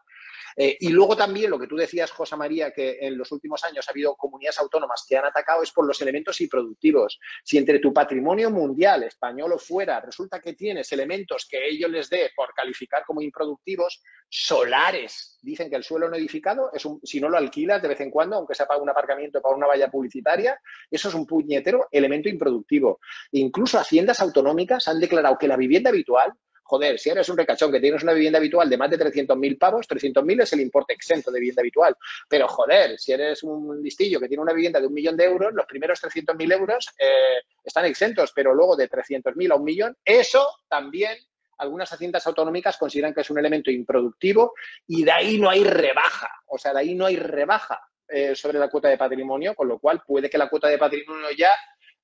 Eh, y luego también lo que tú decías, José María, que en los últimos años ha habido comunidades autónomas que han atacado es por los elementos improductivos. Si entre tu patrimonio mundial, español o fuera, resulta que tienes elementos que ellos les dé por calificar como improductivos, solares, dicen que el suelo no edificado, es un, si no lo alquilas de vez en cuando, aunque sea para un aparcamiento, para una valla publicitaria, eso es un puñetero elemento improductivo. Incluso haciendas autonómicas han declarado que la vivienda habitual joder, si eres un recachón que tienes una vivienda habitual de más de 300.000 pavos, 300.000 es el importe exento de vivienda habitual. Pero, joder, si eres un listillo que tiene una vivienda de un millón de euros, los primeros 300.000 euros eh, están exentos, pero luego de 300.000 a un millón, eso también algunas haciendas autonómicas consideran que es un elemento improductivo y de ahí no hay rebaja. O sea, de ahí no hay rebaja eh, sobre la cuota de patrimonio, con lo cual puede que la cuota de patrimonio ya,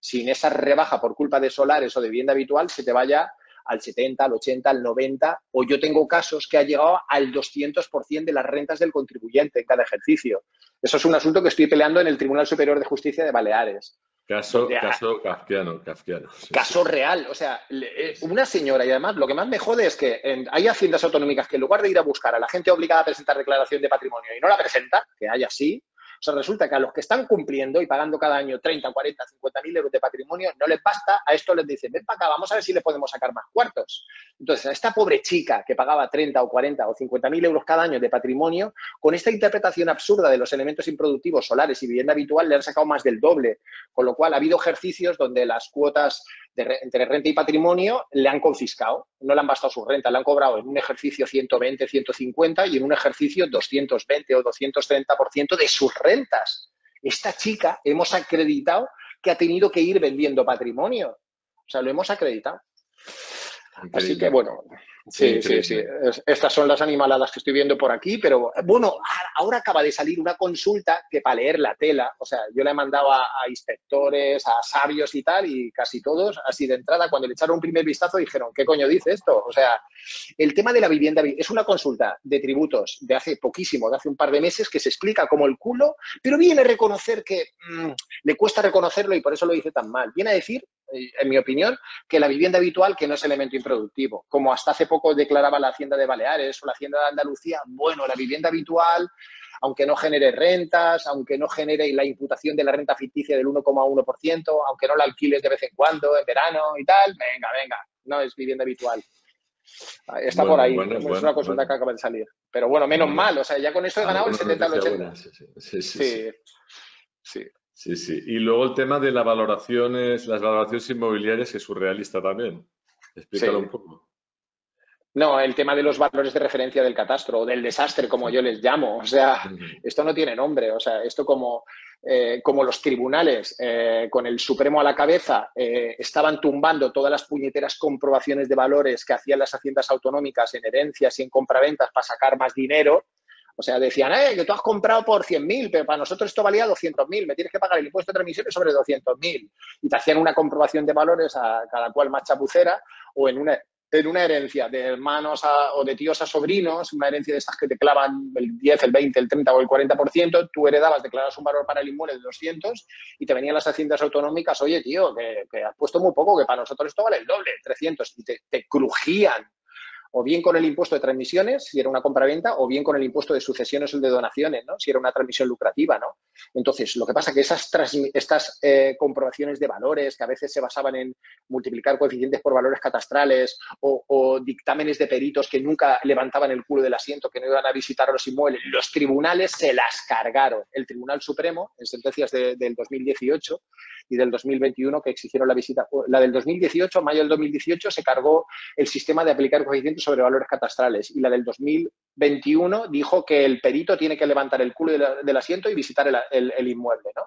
sin esa rebaja por culpa de solares o de vivienda habitual, se te vaya al 70, al 80, al 90, o yo tengo casos que ha llegado al 200% de las rentas del contribuyente en cada ejercicio. Eso es un asunto que estoy peleando en el Tribunal Superior de Justicia de Baleares. Caso, caso kafkiano, kafkiano. caso real. O sea, eh, una señora, y además lo que más me jode es que hay haciendas autonómicas que en lugar de ir a buscar a la gente obligada a presentar declaración de patrimonio y no la presenta, que haya así, o sea, resulta que a los que están cumpliendo y pagando cada año 30, 40, 50 mil euros de patrimonio, no les basta, a esto les dicen, ven para acá, vamos a ver si le podemos sacar más cuartos. Entonces, a esta pobre chica que pagaba 30 o 40 o 50 mil euros cada año de patrimonio, con esta interpretación absurda de los elementos improductivos solares y vivienda habitual, le han sacado más del doble. Con lo cual, ha habido ejercicios donde las cuotas entre renta y patrimonio le han confiscado, no le han bastado su renta, le han cobrado en un ejercicio 120, 150 y en un ejercicio 220 o 230% de sus rentas. Esta chica hemos acreditado que ha tenido que ir vendiendo patrimonio. O sea, lo hemos acreditado. Así que bueno, Sí, sí, sí. Estas son las animaladas que estoy viendo por aquí, pero bueno, ahora acaba de salir una consulta que para leer la tela, o sea, yo la he mandado a, inspectores, a sabios y tal, y casi todos, así de entrada, cuando le echaron un primer vistazo, dijeron, ¿qué coño dice esto? O sea, el tema de la vivienda es una consulta de tributos de hace poquísimo, de hace un par de meses, que se explica como el culo, pero viene a reconocer que mm, le cuesta reconocerlo y por eso lo dice tan mal. Viene a decir en mi opinión, que la vivienda habitual, que no es elemento improductivo. Como hasta hace poco declaraba la Hacienda de Baleares o la Hacienda de Andalucía, bueno, la vivienda habitual, aunque no genere rentas, aunque no genere la imputación de la renta ficticia del 1,1%, aunque no la alquiles de vez en cuando, en verano y tal, venga, venga, no es vivienda habitual. Está por ahí, es una consulta que acaba de salir. Pero bueno, menos mal, o sea, ya con eso he ganado el 70 al 80. sí, sí. sí. Sí, sí. Y luego el tema de las valoraciones, las valoraciones inmobiliarias, que es surrealista también. Explícalo un poco. No, el tema de los valores de referencia del catastro o del desastre, como yo les llamo. O sea, esto no tiene nombre. O sea, esto como, eh, como los tribunales eh, con el Supremo a la cabeza eh, estaban tumbando todas las puñeteras comprobaciones de valores que hacían las haciendas autonómicas en herencias y en compraventas para sacar más dinero, o sea, decían, eh, que tú has comprado por 100.000, pero para nosotros esto valía 200.000, me tienes que pagar el impuesto de transmisiones sobre 200.000. Y te hacían una comprobación de valores a cada cual más chapucera o en una, en una herencia de hermanos o de tíos a sobrinos, una herencia de estas que te clavan el 10, el 20, el 30 o el 40%, tú heredabas, declaras un valor para el inmueble de 200 y te venían las haciendas autonómicas, oye, tío, que, has puesto muy poco, que para nosotros esto vale el doble, 300, y te crujían o bien con el impuesto de transmisiones, si era una compraventa, o bien con el impuesto de sucesiones o el de donaciones, ¿no? si era una transmisión lucrativa. ¿no? Entonces, lo que pasa es que esas estas eh, comprobaciones de valores, que a veces se basaban en multiplicar coeficientes por valores catastrales o, dictámenes de peritos que nunca levantaban el culo del asiento, que no iban a visitar los inmuebles, los tribunales se las cargaron. El Tribunal Supremo, en sentencias del 2018 y del 2021, que exigieron la visita, la del 2018, mayo del 2018, se cargó el sistema de aplicar coeficientes sobre valores catastrales y la del 2021 dijo que el perito tiene que levantar el culo del asiento y visitar el, inmueble, ¿no?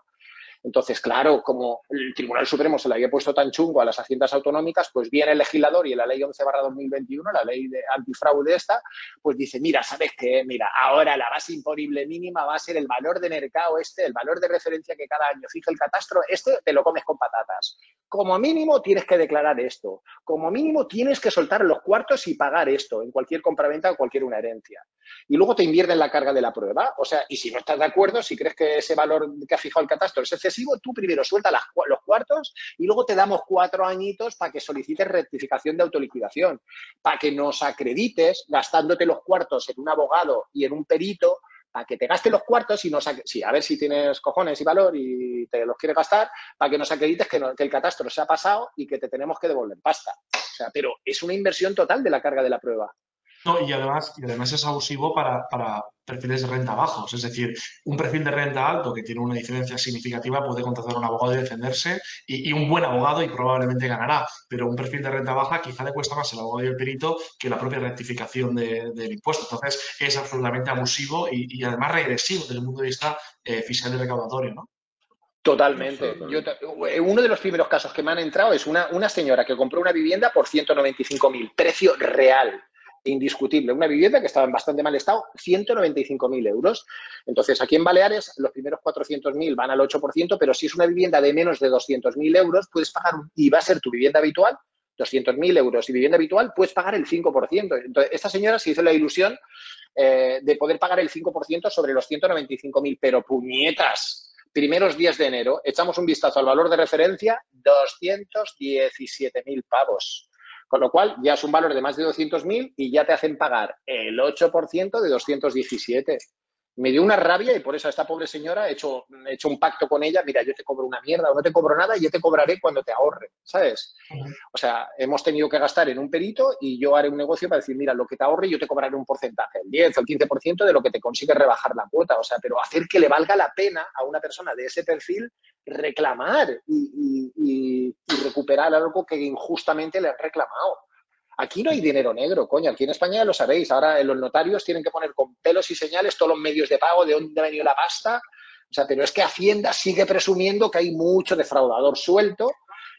Entonces, claro, como el Tribunal Supremo se le había puesto tan chungo a las haciendas autonómicas, pues viene el legislador y la ley 11 2021, la ley de antifraude esta, pues dice, mira, ¿sabes qué? Mira, ahora la base imponible mínima va a ser el valor de mercado este, el valor de referencia que cada año fija el catastro, este te lo comes con patatas. Como mínimo tienes que declarar esto, como mínimo tienes que soltar los cuartos y pagar esto en cualquier compraventa o cualquier una herencia. Y luego te invierten la carga de la prueba, o sea, y si no estás de acuerdo, si crees que ese valor que ha fijado el catastro es excesivo, tú primero suelta los cuartos y luego te damos cuatro añitos para que solicites rectificación de autoliquidación, para que nos acredites gastándote los cuartos en un abogado y en un perito para que te gaste los cuartos y nos sí, a ver si tienes cojones y valor y te los quieres gastar, para que nos acredites que, que, el catastro se ha pasado y que te tenemos que devolver pasta. O sea, pero es una inversión total de la carga de la prueba. No, y además, y además es abusivo para, perfiles de renta bajos. Es decir, un perfil de renta alto que tiene una diferencia significativa puede contratar a un abogado y defenderse y, un buen abogado y probablemente ganará. Pero un perfil de renta baja quizá le cuesta más el abogado y el perito que la propia rectificación del impuesto. Entonces, es absolutamente abusivo y, además regresivo desde el punto de vista eh, fiscal y recaudatorio, ¿no? Totalmente. Eh, uno de los primeros casos que me han entrado es una, una señora que compró una vivienda por 195.000, precio real indiscutible. Una vivienda que estaba en bastante mal estado, 195.000 euros. Entonces, aquí en Baleares, los primeros 400.000 van al 8%, pero si es una vivienda de menos de 200.000 euros, puedes pagar, y va a ser tu vivienda habitual, 200.000 euros y vivienda habitual, puedes pagar el 5%. Entonces, esta señora se hizo la ilusión eh, de poder pagar el 5% sobre los 195.000, pero puñetas, primeros días de enero, echamos un vistazo al valor de referencia, 217.000 pavos. Con lo cual, ya es un valor de más de 200.000 y ya te hacen pagar el 8% de 217. Me dio una rabia y por eso a esta pobre señora he hecho, he hecho un pacto con ella. Mira, yo te cobro una mierda o no te cobro nada y yo te cobraré cuando te ahorre, ¿sabes? O sea, hemos tenido que gastar en un perito y yo haré un negocio para decir, mira, lo que te ahorre yo te cobraré un porcentaje, el 10 o el 15% de lo que te consigue rebajar la cuota. O sea, pero hacer que le valga la pena a una persona de ese perfil reclamar y, recuperar algo que injustamente le han reclamado. Aquí no hay dinero negro, coño. Aquí en España lo sabéis. Ahora los notarios tienen que poner con pelos y señales todos los medios de pago, de dónde ha venido la pasta. O sea, pero es que Hacienda sigue presumiendo que hay mucho defraudador suelto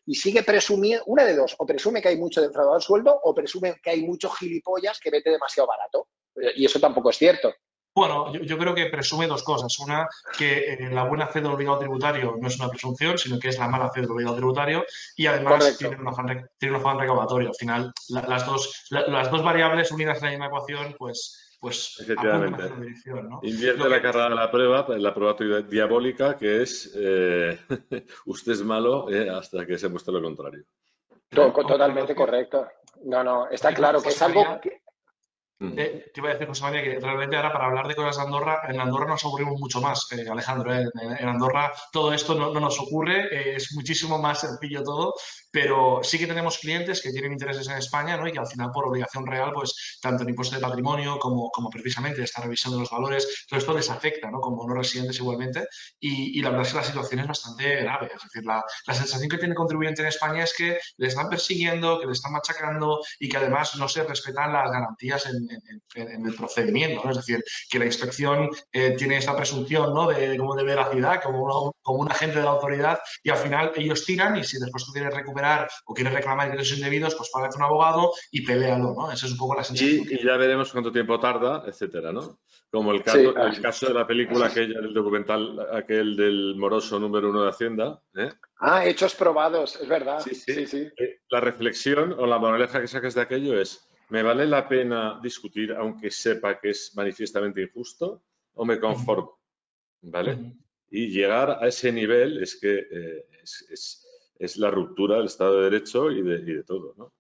y sigue presumiendo, una de dos, o presume que hay mucho defraudador sueldo o presume que hay muchos gilipollas que vete demasiado barato. Y eso tampoco es cierto. Bueno, yo, creo que presume dos cosas. Una, que eh, la buena fe del obligado tributario no es una presunción, sino que es la mala fe del obligado tributario y además tiene un, afán, tiene recaudatorio. Al final, las, dos, las dos variables unidas en la misma ecuación, pues, pues Efectivamente. Invierte la carga de la prueba, la prueba diabólica, que es eh, usted es malo eh, hasta que se muestre lo contrario. Totalmente correcto. No, no, está claro que es algo que, te iba a decir, José María, que realmente ahora para hablar de cosas de Andorra, en Andorra nos aburrimos mucho más, eh, Alejandro. Eh, en, Andorra todo esto no, nos ocurre, eh, es muchísimo más sencillo todo, pero sí que tenemos clientes que tienen intereses en España ¿no? y que al final por obligación real, pues tanto el impuesto de patrimonio como, como precisamente esta revisión de los valores, todo esto les afecta, ¿no? como no residentes igualmente. Y, la verdad es que la situación es bastante grave. Es decir, la, la sensación que tiene el contribuyente en España es que le están persiguiendo, que le están machacando y que además no se respetan las garantías en en, el procedimiento. Es decir, que la inspección eh, tiene esta presunción ¿no? de, como de veracidad, como, como un agente de la autoridad, y al final ellos tiran y si después tú quieres recuperar o quieres reclamar ingresos indebidos, pues págate un abogado y pelealo. ¿no? Esa es un poco la sensación. Y, ya veremos cuánto tiempo tarda, etcétera, ¿no? Como el caso, el caso de la película aquella, del documental aquel del moroso número uno de Hacienda. ¿eh? Ah, hechos probados, es verdad. Sí, sí. sí, eh, La reflexión o la moraleja que saques de aquello es ¿Me vale la pena discutir aunque sepa que es manifiestamente injusto o me conformo? ¿Vale? Y llegar a ese nivel es que eh, es, la ruptura del Estado de Derecho y de, todo, ¿no?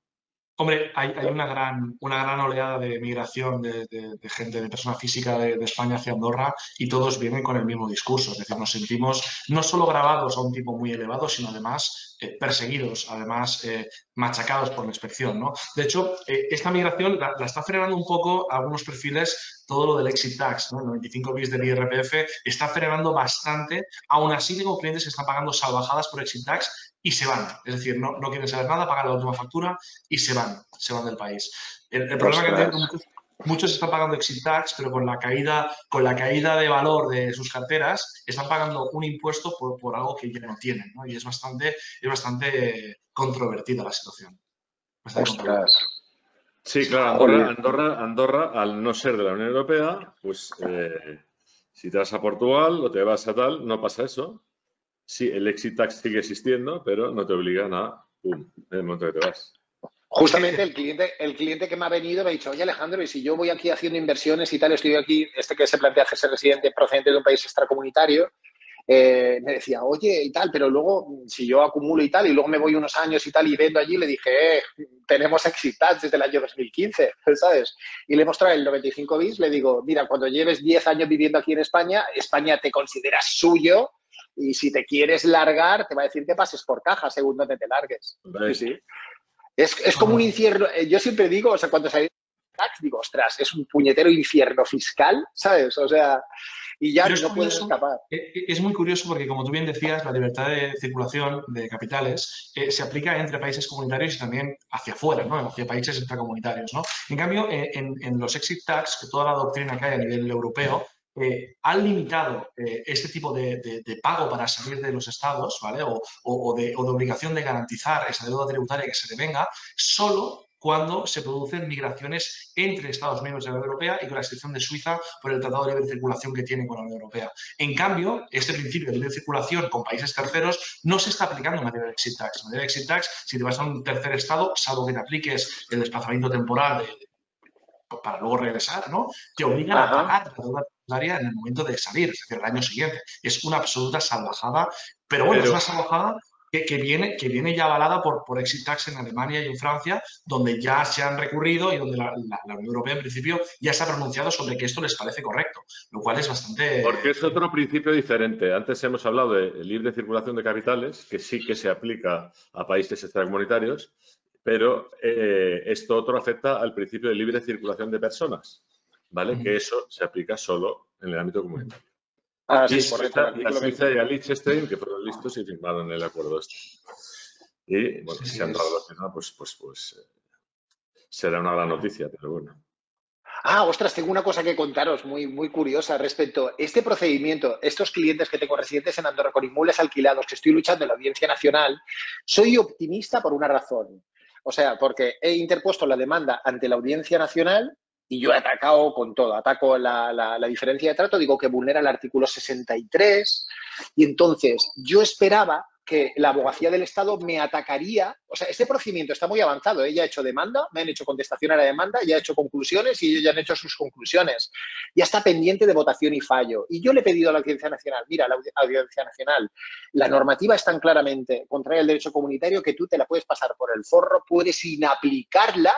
Hombre, hay, una, gran, una gran oleada de migración de, gente, de persona física de, España hacia Andorra y todos vienen con el mismo discurso. Es decir, nos sentimos no solo grabados a un tipo muy elevado, sino además eh, perseguidos, además eh, machacados por la inspección. ¿no? De hecho, eh, esta migración la, está frenando un poco algunos perfiles, todo lo del exit tax, ¿no? el 95 bis del IRPF, está frenando bastante. Aún así, tengo clientes que están pagando salvajadas por exit tax y se van. Es decir, no, no quieren saber nada, pagan la última factura y se van, se van del país. El, problema que tengo muchos están pagando exit tax, pero con la caída, con la caída de valor de sus carteras, están pagando un impuesto por, algo que ya no tienen, ¿no? Y es bastante, es bastante controvertida la situación. Sí, claro, Andorra, Andorra, al no ser de la Unión Europea, pues eh, si te vas a Portugal o te vas a tal, no pasa eso. Sí, el exit tax sigue existiendo, pero no te obligan a, pum, en el momento que te vas. Justamente el cliente, el cliente que me ha venido me ha dicho, oye Alejandro, y si yo voy aquí haciendo inversiones y tal, estoy aquí, este que se plantea hacerse residente procedente de un país extracomunitario, eh, me decía, oye, y tal, pero luego si yo acumulo y tal, y luego me voy unos años y tal y vendo allí, le dije, eh, tenemos exit tax desde el año 2015, ¿sabes? Y le mostré el 95 bis, le digo, mira, cuando lleves 10 años viviendo aquí en España, España te considera suyo y si te quieres largar, te va a decir que pases por caja según donde te largues. Sí, sí. Es, como un infierno. Eh, yo siempre digo, o sea, cuando salí tax, digo, ostras, es un puñetero infierno fiscal, ¿sabes? O sea, y ya no puedes escapar. Eh, eh, es muy curioso porque, como tú bien decías, la libertad de circulación de capitales se aplica entre países comunitarios y también hacia afuera, ¿no? Hacia países extracomunitarios, ¿no? En cambio, en, en los exit tax, que toda la doctrina que hay a nivel europeo, eh, han limitado eh, este tipo de, pago para salir de los estados, ¿vale? O, de, obligación de garantizar esa deuda tributaria que se devenga, solo cuando se producen migraciones entre Estados miembros de la Unión Europea y con la excepción de Suiza por el Tratado de Libre Circulación que tiene con la Unión Europea. En cambio, este principio de libre circulación con países terceros no se está aplicando en materia de exit tax. En materia de exit tax, si te vas a un tercer estado, salvo que te apliques el desplazamiento temporal para luego regresar, ¿no? Te obligan a pagar la deuda en el momento de salir, es decir, el año siguiente. Es una absoluta salvajada, pero bueno, es una salvajada que, viene, que viene ya avalada por, por Exit Tax en Alemania y en Francia, donde ya se han recurrido y donde la, Unión Europea en principio ya se ha pronunciado sobre que esto les parece correcto, lo cual es bastante... Porque es otro principio diferente. Antes hemos hablado de libre circulación de capitales, que sí que se aplica a países extracomunitarios, pero eh, esto otro afecta al principio de libre circulación de personas. ¿vale? Que eso se aplica solo en el ámbito comunitario. Ah, sí, por La Suiza y a Liechtenstein, que fueron listos y firmaron el acuerdo este. Y, bueno, si han dado la pues, pues, pues eh, será una gran noticia, pero bueno. Ah, ostras, tengo una cosa que contaros muy, muy curiosa respecto a este procedimiento. Estos clientes que tengo residentes en Andorra con inmuebles alquilados, que estoy luchando en la Audiencia Nacional, soy optimista por una razón. O sea, porque he interpuesto la demanda ante la Audiencia Nacional y yo he atacado con todo, ataco la, la, diferencia de trato, digo que vulnera el artículo 63 y entonces yo esperaba que la abogacía del Estado me atacaría. O sea, este procedimiento está muy avanzado. Ella ¿eh? ha hecho demanda, me han hecho contestación a la demanda, ya ha hecho conclusiones y ellos ya han hecho sus conclusiones. Ya está pendiente de votación y fallo. Y yo le he pedido a la Audiencia Nacional, mira, la Audiencia Nacional, la normativa es tan claramente contraria al derecho comunitario que tú te la puedes pasar por el forro, puedes inaplicarla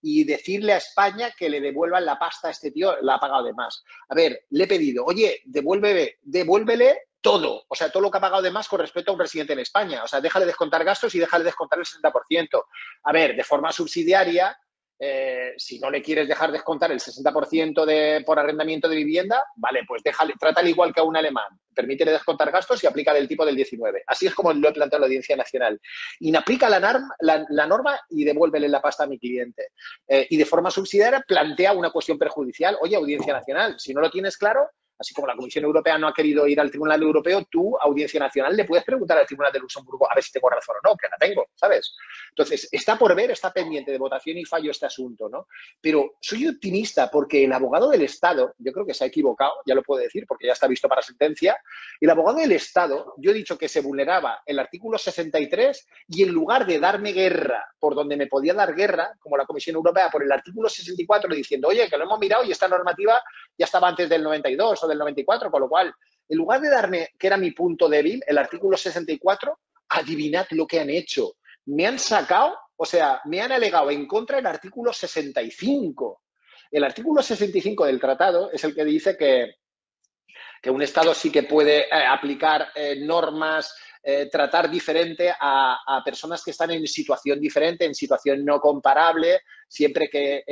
y decirle a España que le devuelvan la pasta a este tío, la ha pagado de más. A ver, le he pedido, oye, devuélvele, devuélvele todo, o sea, todo lo que ha pagado de más con respecto a un residente en España. O sea, déjale descontar gastos y déjale descontar el 60%. A ver, de forma subsidiaria, eh, si no le quieres dejar descontar el 60% de, por arrendamiento de vivienda, vale, pues déjale, trátale igual que a un alemán. Permítele descontar gastos y aplica el tipo del 19. Así es como lo he planteado la Audiencia Nacional. Inaplica la, la, la norma y devuélvele la pasta a mi cliente. Eh, y de forma subsidiaria plantea una cuestión perjudicial. Oye, Audiencia Nacional, si no lo tienes claro, así como la Comisión Europea no ha querido ir al Tribunal Europeo, tú, Audiencia Nacional, le puedes preguntar al Tribunal de Luxemburgo a ver si tengo razón o no, que la tengo, ¿sabes? Entonces, está por ver, está pendiente de votación y fallo este asunto, ¿no? Pero soy optimista porque el abogado del Estado, yo creo que se ha equivocado, ya lo puedo decir porque ya está visto para sentencia, el abogado del Estado, yo he dicho que se vulneraba el artículo 63 y en lugar de darme guerra por donde me podía dar guerra, como la Comisión Europea, por el artículo 64 diciendo, oye, que lo hemos mirado y esta normativa ya estaba antes del 92 del 94, con lo cual, en lugar de darme, que era mi punto débil, el artículo 64, adivinad lo que han hecho. Me han sacado, o sea, me han alegado en contra del artículo 65. El artículo 65 del tratado es el que dice que, que un Estado sí que puede eh, aplicar eh, normas, eh, tratar diferente a, a, personas que están en situación diferente, en situación no comparable, siempre que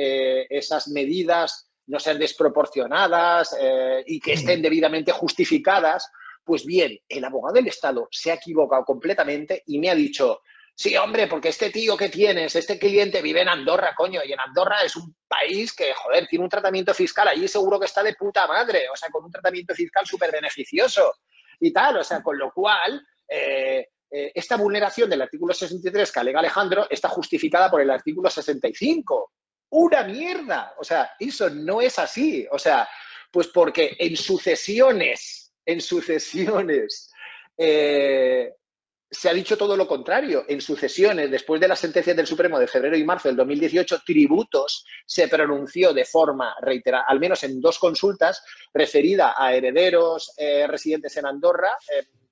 esas medidas no sean desproporcionadas eh, y que estén debidamente justificadas, pues bien, el abogado del Estado se ha equivocado completamente y me ha dicho, Sí, hombre, porque este tío que tienes, este cliente vive en Andorra, coño, y en Andorra es un país que, joder, tiene un tratamiento fiscal, allí seguro que está de puta madre, o sea, con un tratamiento fiscal súper beneficioso y tal, o sea, con lo cual, eh, eh, esta vulneración del artículo 63 que alega Alejandro está justificada por el artículo 65. ¡Una mierda! O sea, eso no es así. O sea, pues porque en sucesiones, en sucesiones, eh, se ha dicho todo lo contrario. En sucesiones, después de las sentencias del Supremo de febrero y marzo del 2018, tributos se pronunció de forma reiterada, al menos en dos consultas, referida a herederos eh, residentes en Andorra.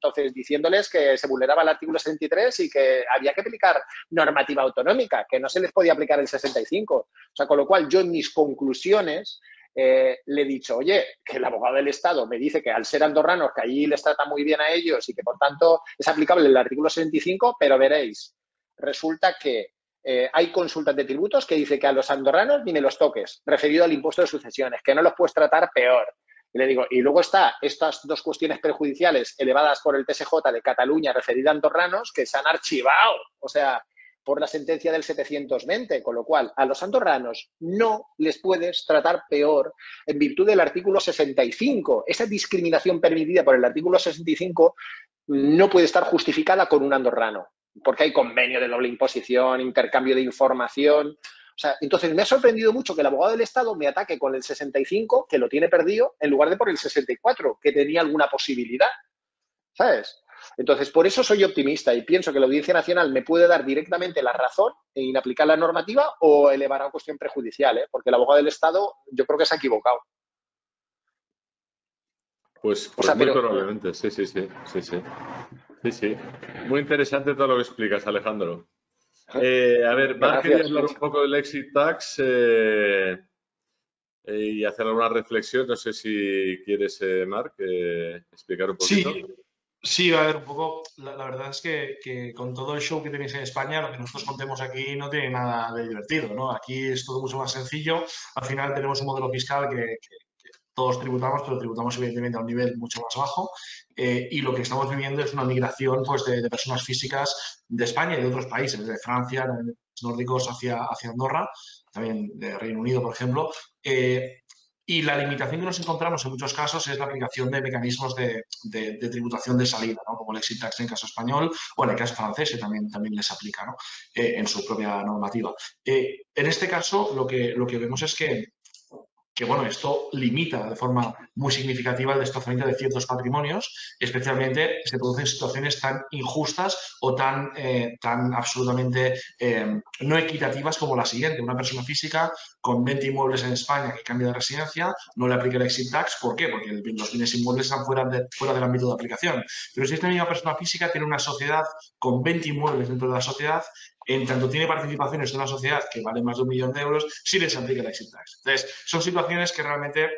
Entonces, diciéndoles que se vulneraba el artículo 63 y que había que aplicar normativa autonómica, que no se les podía aplicar el 65. O sea, con lo cual yo en mis conclusiones eh, le he dicho, oye, que el abogado del Estado me dice que al ser andorranos, que allí les trata muy bien a ellos y que por tanto es aplicable el artículo 65, pero veréis, resulta que eh, hay consultas de tributos que dice que a los andorranos ni me los toques, referido al impuesto de sucesiones, que no los puedes tratar peor. Y le digo, y luego está estas dos cuestiones perjudiciales elevadas por el TSJ de Cataluña referida a andorranos que se han archivado, o sea, por la sentencia del 720, con lo cual a los andorranos no les puedes tratar peor en virtud del artículo 65. Esa discriminación permitida por el artículo 65 no puede estar justificada con un andorrano, porque hay convenio de doble imposición, intercambio de información, o sea, entonces me ha sorprendido mucho que el abogado del Estado me ataque con el 65, que lo tiene perdido, en lugar de por el 64, que tenía alguna posibilidad. ¿Sabes? Entonces, por eso soy optimista y pienso que la Audiencia Nacional me puede dar directamente la razón en aplicar la normativa o elevar a cuestión prejudicial, ¿eh? porque el abogado del Estado yo creo que se ha equivocado. Pues, pues muy probablemente, sí, sí, sí, sí, sí. Sí, sí. Muy interesante todo lo que explicas, Alejandro. Eh, a ver, Marc quería hablar un poco del exit tax eh, eh, y hacer alguna reflexión. No sé si quieres, Marc, explicar un poquito. Sí. Sí, a ver, un poco, la, verdad es que, con todo el show que tenéis en España, lo que nosotros contemos aquí no tiene nada de divertido, ¿no? Aquí es todo mucho más sencillo. Al final tenemos un modelo fiscal que todos tributamos, pero tributamos evidentemente a un nivel mucho más bajo. Eh, y lo que estamos viviendo es una migración pues, de, personas físicas de España y de otros países, de Francia, de nórdicos hacia, hacia Andorra, también de Reino Unido, por ejemplo. Eh, y la limitación que nos encontramos en muchos casos es la aplicación de mecanismos de, tributación de salida, como el exit tax en caso español o en el caso francés, que también, también les aplica eh, en su propia normativa. en este caso, lo que, lo que vemos es que que bueno, esto limita de forma muy significativa el desplazamiento de ciertos patrimonios, especialmente se producen situaciones tan injustas o tan, eh, tan absolutamente eh, no equitativas como la siguiente. Una persona física con 20 inmuebles en España que cambia de residencia no le aplica el exit tax. ¿Por qué? Porque los bienes inmuebles están fuera, fuera del ámbito de aplicación. Pero si esta misma persona física tiene una sociedad con 20 inmuebles dentro de la sociedad, en tanto tiene participaciones en una sociedad que vale más de un millón de euros, sí les aplica el exit tax. Entonces, son situaciones que realmente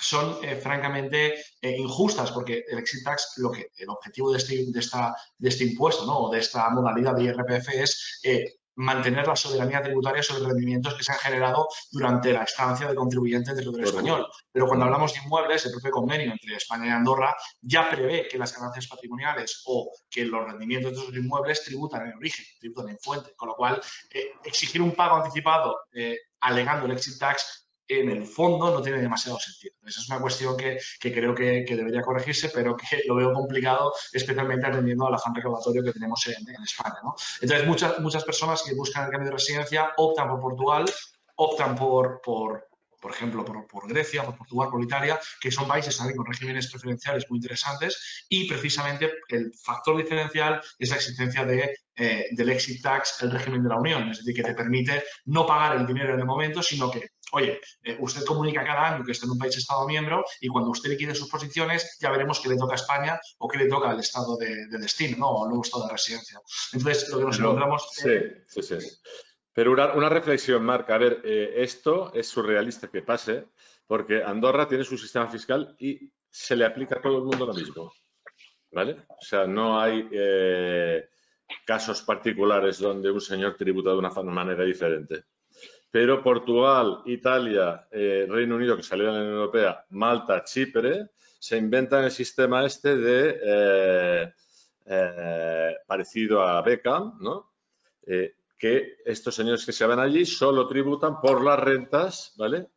son eh, francamente eh, injustas porque el exit tax, lo que, el objetivo de este, de este impuesto ¿no? o de esta modalidad de IRPF es eh, mantener la soberanía tributaria sobre rendimientos que se han generado durante la estancia del contribuyente del territorio español. Pero cuando hablamos de inmuebles, el propio convenio entre España y Andorra ya prevé que las ganancias patrimoniales o que los rendimientos de esos inmuebles tributan en origen, tributan en fuente. Con lo cual, eh, exigir un pago anticipado eh, alegando el exit tax en el fondo no tiene demasiado sentido. Esa es una cuestión que, creo que, debería corregirse, pero que lo veo complicado, especialmente atendiendo al afán recaudatorio que tenemos en, España. Entonces, muchas, muchas personas que buscan el cambio de residencia optan por Portugal, optan por, por, por ejemplo, por, Grecia, por Portugal, por Italia, que son países también con regímenes preferenciales muy interesantes y precisamente el factor diferencial es la existencia de, eh, del exit tax, el régimen de la Unión, es decir, que te permite no pagar el dinero en el momento, sino que, oye, eh, usted comunica cada año que está en un país Estado miembro y cuando usted liquide sus posiciones ya veremos qué le toca a España o qué le toca al Estado de, destino, ¿no? O al nuevo Estado de residencia. Entonces, lo que nos encontramos... Sí, sí, sí. Pero una, reflexión, Marc. A ver, eh, esto es surrealista que pase, porque Andorra tiene su sistema fiscal y se le aplica a todo el mundo lo mismo. ¿Vale? O sea, no hay eh, casos particulares donde un señor tributa de una manera diferente. Pero Portugal, Italia, eh, Reino Unido, que salió de la Unión Europea, Malta, Chipre, se inventan el sistema este de parecido a Beckham, ¿no? Eh, que estos señores que se van allí solo tributan por las rentas, ¿vale?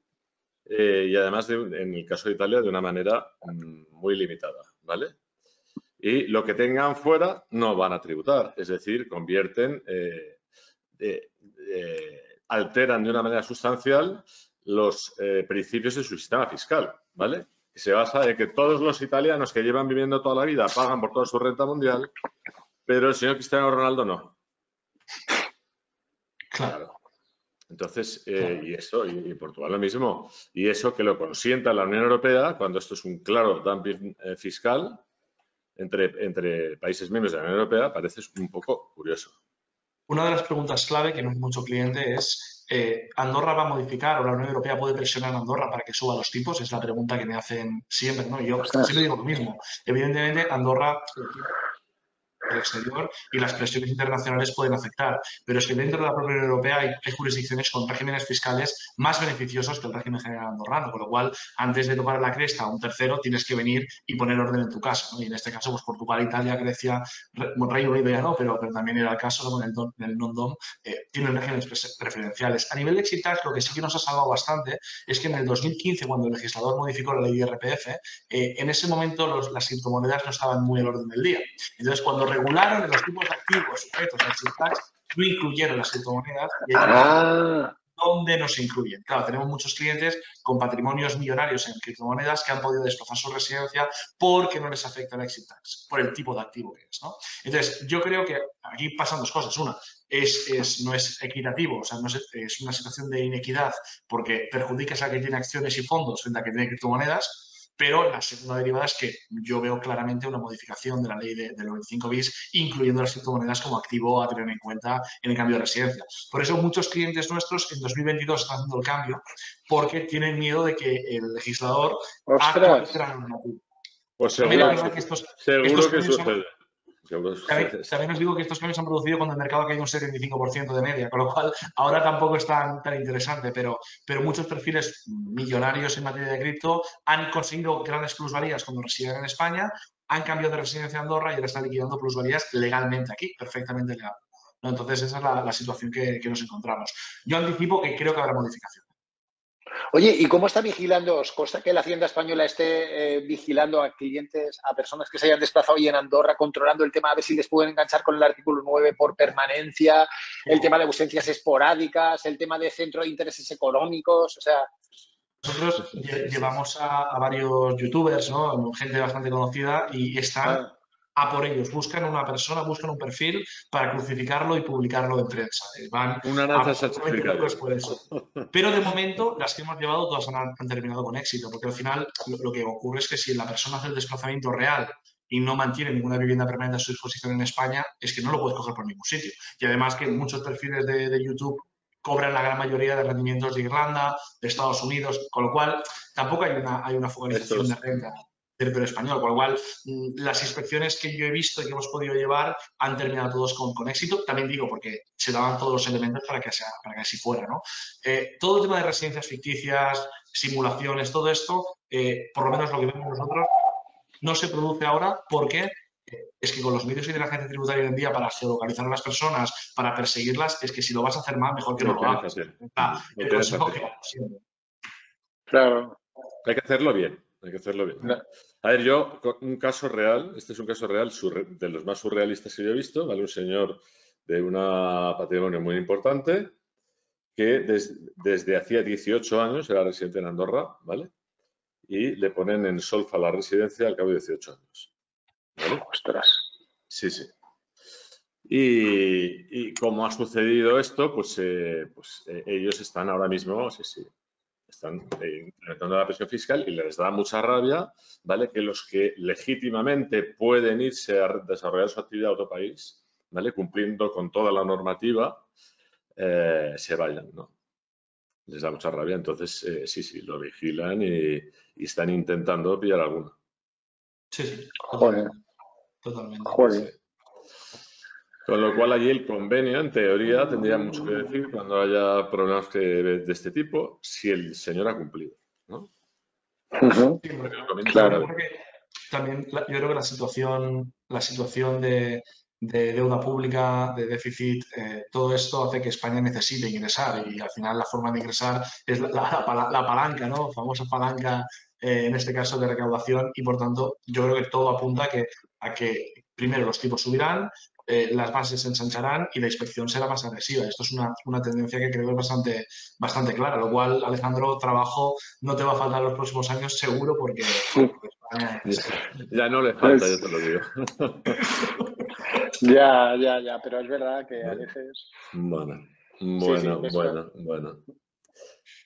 Eh, y además, en el caso de Italia, de una manera mm, muy limitada, ¿vale? Y lo que tengan fuera no van a tributar, es decir, convierten, alteran de una manera sustancial los principios de su sistema fiscal, ¿vale? se basa en que todos los italianos que llevan viviendo toda la vida pagan por toda su renta mundial, pero el señor Cristiano Ronaldo no. Claro. Entonces, eh, y eso, y, Portugal lo mismo, y eso que lo consienta la Unión Europea, cuando esto es un claro dumping eh, fiscal entre, entre países miembros de la Unión Europea, parece un poco curioso. Una de las preguntas clave que no hay mucho cliente es eh, ¿Andorra va a modificar o la Unión Europea puede presionar a Andorra para que suba los tipos? Es la pregunta que me hacen siempre, ¿no? Yo siempre digo lo mismo. Evidentemente, Andorra el exterior y las presiones internacionales pueden afectar. Pero es que dentro de la propia Unión Europea hay, jurisdicciones con regímenes fiscales más beneficiosos que el régimen general andorrano, con lo cual antes de tocar la cresta a un tercero tienes que venir y poner orden en tu casa. Y en este caso, pues Portugal, Italia, Grecia, Reino Unido ya no, pero, también era el caso con el, el non-dom, eh, tienen regímenes preferenciales. A nivel de exit lo que sí que nos ha salvado bastante es que en el 2015, cuando el legislador modificó la ley de IRPF, eh, en ese momento las criptomonedas no estaban muy al orden del día. Entonces, cuando regularon los tipos activos sujetos al tax, no incluyeron las criptomonedas y ah. ¿Dónde nos incluyen? Claro, tenemos muchos clientes con patrimonios millonarios en criptomonedas que han podido desplazar su residencia porque no les afecta el exit tax, por el tipo de activo que es. ¿no? Entonces, yo creo que aquí pasan dos cosas. Una, es, no es equitativo, o sea, no es, es, una situación de inequidad porque perjudica a que tiene acciones y fondos frente a que tiene criptomonedas pero la segunda derivada es que yo veo claramente una modificación de la ley de, del 95 bis, incluyendo las criptomonedas como activo a tener en cuenta en el cambio de residencia. Por eso muchos clientes nuestros en 2022 están haciendo el cambio porque tienen miedo de que el legislador haga la normativa. Pues seguro, que, seguro que sucede. También, os digo que estos cambios se han producido cuando el mercado ha caído un 75% de media, con lo cual ahora tampoco es tan, tan interesante, pero, pero muchos perfiles millonarios en materia de cripto han conseguido grandes plusvalías cuando residen en España, han cambiado de residencia a Andorra y ahora están liquidando plusvalías legalmente aquí, perfectamente legal. Entonces, esa es la, situación que, que, nos encontramos. Yo anticipo que creo que habrá modificación. Oye, ¿y cómo está vigilando? ¿Os consta que la Hacienda Española esté eh, vigilando a clientes, a personas que se hayan desplazado y en Andorra, controlando el tema, a ver si les pueden enganchar con el artículo 9 por permanencia, el tema de ausencias esporádicas, el tema de centro de intereses económicos? O sea. Nosotros llevamos a, varios youtubers, ¿no? gente bastante conocida, y están. Ah a por ellos. Buscan una persona, buscan un perfil para crucificarlo y publicarlo en prensa. Van una lanza por eso. Pero de momento, las que hemos llevado todas han, terminado con éxito, porque al final lo, que ocurre es que si la persona hace el desplazamiento real y no mantiene ninguna vivienda permanente a su disposición en España, es que no lo puedes coger por ningún sitio. Y además que muchos perfiles de, de YouTube cobran la gran mayoría de rendimientos de Irlanda, de Estados Unidos, con lo cual tampoco hay una, hay una focalización de renta territorio español, con lo cual mm, las inspecciones que yo he visto y que hemos podido llevar han terminado todos con, con éxito. También digo, porque se daban todos los elementos para que, sea, para que así fuera. ¿no? Eh, todo el tema de residencias ficticias, simulaciones, todo esto, eh, por lo menos lo que vemos nosotros, no se produce ahora porque eh, es que con los medios y de la agencia tributaria hoy en día para geolocalizar a las personas, para perseguirlas, es que si lo vas a hacer mal, mejor que no, lo hagas. Claro. Hay que hacerlo bien. Hay que hacerlo bien. A ver, yo, un caso real, este es un caso real de los más surrealistas que yo he visto, ¿vale? Un señor de un patrimonio muy importante que desde hacía 18 años era residente en Andorra, ¿vale? Y le ponen en solfa la residencia al cabo de 18 años. ¿Vale? Ostras. Sí, sí. Y, y como ha sucedido esto, pues, eh, pues eh, ellos están ahora mismo, sí, sí, están incrementando la presión fiscal y les da mucha rabia, ¿vale? Que los que legítimamente pueden irse a desarrollar su actividad a otro país, ¿vale? Cumpliendo con toda la normativa, eh, se vayan, ¿no? Les da mucha rabia, entonces eh, sí, sí, lo vigilan y, están intentando pillar alguna. Sí, sí. Joder. Totalmente. Joder. Con lo cual allí el convenio, en teoría, tendría mucho que decir cuando haya problemas de este tipo, si el señor ha cumplido. ¿no? claro. también yo creo que la situación, la situación de, de deuda pública, de déficit, eh, todo esto hace que España necesite ingresar y al final la forma de ingresar es la, palanca, ¿no? Famosa palanca, eh, en este caso de recaudación y por tanto yo creo que todo apunta a que, a que primero los tipos subirán, eh, las bases se ensancharán y la inspección será más agresiva. Esto es una, una, tendencia que creo que es bastante, bastante clara, lo cual, Alejandro, trabajo no te va a faltar los próximos años seguro porque España Ya no le falta, yo te lo digo. Ya, ya, ya, pero es verdad que a veces... Bueno, bueno, bueno, bueno.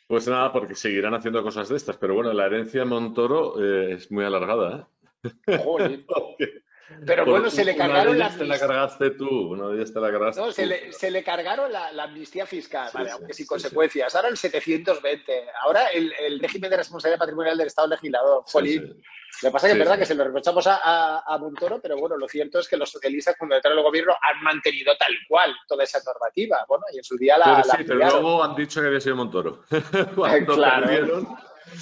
Pues nada, porque seguirán haciendo cosas de estas, pero bueno, la herencia Montoro eh, es muy alargada. ¿eh? Joder. Pero bueno, se le cargaron la te la cargaste tú, uno de te la cargaste no, se, Le, se le cargaron la, amnistía fiscal, vale, aunque sin consecuencias. Ahora el 720, ahora el, el, régimen de responsabilidad patrimonial del Estado legislador. Jolín. Lo que pasa es que es verdad que se lo reprochamos a, a, Montoro, pero bueno, lo cierto es que los socialistas cuando entraron al gobierno han mantenido tal cual toda esa normativa. Bueno, y en su día la. Pero sí, pero luego han dicho que había sido Montoro. cuando perdieron,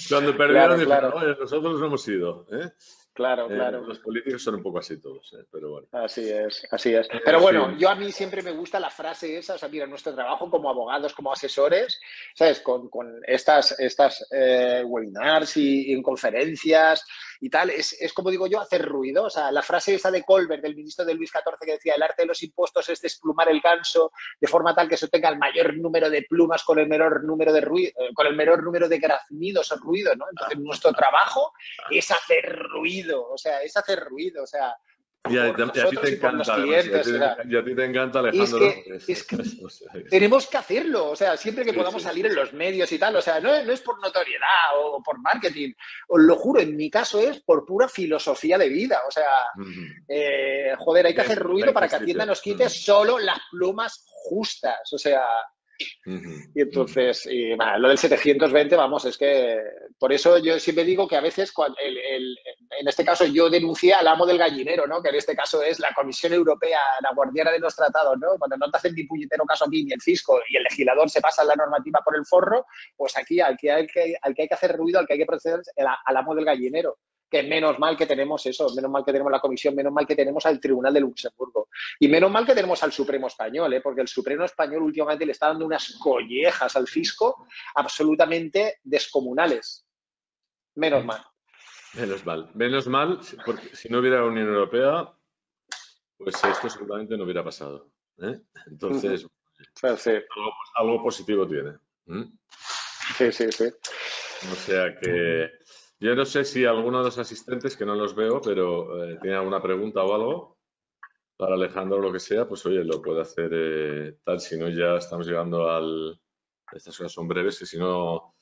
cuando perdieron, dijeron, nosotros no hemos sido. ¿eh? Claro, eh, claro. los políticos son un poco así todos, ¿eh? pero bueno. Así es, así es. Pero bueno, yo a mí siempre me gusta la frase esa, o sea, mira, nuestro trabajo como abogados, como asesores, ¿sabes? Con, con estas, estas eh, webinars y, en conferencias y tal, es, es, como digo yo, hacer ruido. O sea, la frase esa de Colbert, del ministro de Luis XIV, que decía, el arte de los impuestos es desplumar el ganso de forma tal que se tenga el mayor número de plumas con el menor número de ruido, con el menor número de graznidos o ruido, ¿no? Entonces, nuestro trabajo es hacer ruido o sea, es hacer ruido, o sea. Y a, ti te encanta, y a ti te encanta, Alejandro. Es que, tenemos que hacerlo, o sea, siempre que podamos salir en los medios y tal, o sea, no, es por notoriedad o por marketing, os lo juro, en mi caso es por pura filosofía de vida, o sea, eh, joder, hay que hacer ruido para que Hacienda nos quite solo las plumas justas, o sea, y entonces, lo del 720, vamos, es que por eso yo siempre digo que a veces, en este caso yo denuncié al amo del gallinero, ¿no? que en este caso es la Comisión Europea, la guardiana de los tratados, ¿no? cuando no te hacen ni puñetero caso aquí ni el fisco y el legislador se pasa la normativa por el forro, pues aquí al que hay que, al que, hay que hacer ruido, al que hay que proceder, al amo del gallinero que menos mal que tenemos eso, menos mal que tenemos la comisión, menos mal que tenemos al Tribunal de Luxemburgo y menos mal que tenemos al Supremo Español, ¿eh? porque el Supremo Español últimamente le está dando unas collejas al fisco absolutamente descomunales. Menos mal. Menos mal. Menos mal, porque si no hubiera la Unión Europea, pues esto seguramente no hubiera pasado. ¿eh? Entonces, algo, positivo tiene. Sí, sí, sí. O sea que yo no sé si alguno de los asistentes, que no los veo, pero eh, tiene alguna pregunta o algo para Alejandro o lo que sea, pues oye, lo puede hacer eh, tal. Si no, ya estamos llegando al. Estas cosas son breves, que si no,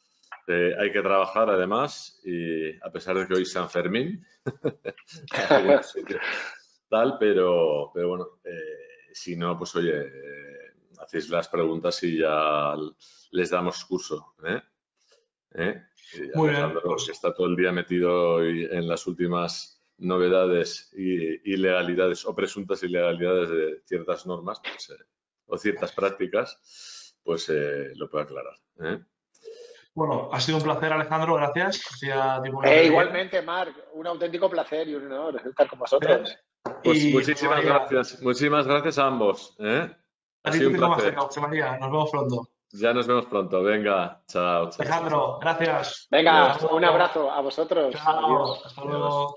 eh, hay que trabajar además, y a pesar de que hoy San Fermín, tal, pero, pero bueno, si no, pues oye, hacéis las preguntas y ya les damos curso. ¿eh? Muy bien. Pues está todo el día metido en las últimas novedades y ilegalidades o presuntas ilegalidades de ciertas normas pues, eh, o ciertas prácticas, pues eh, lo puede aclarar. Bueno, ha sido un placer, Alejandro, gracias. igualmente, Marc, un auténtico placer y un honor estar con vosotros. Pues muchísimas gracias, muchísimas gracias a ambos. Ha sido un placer. María. Nos vemos pronto. Ya nos vemos pronto. Venga, chao. chao Alejandro, gracias. Venga, un abrazo a vosotros. Chao. Hasta luego.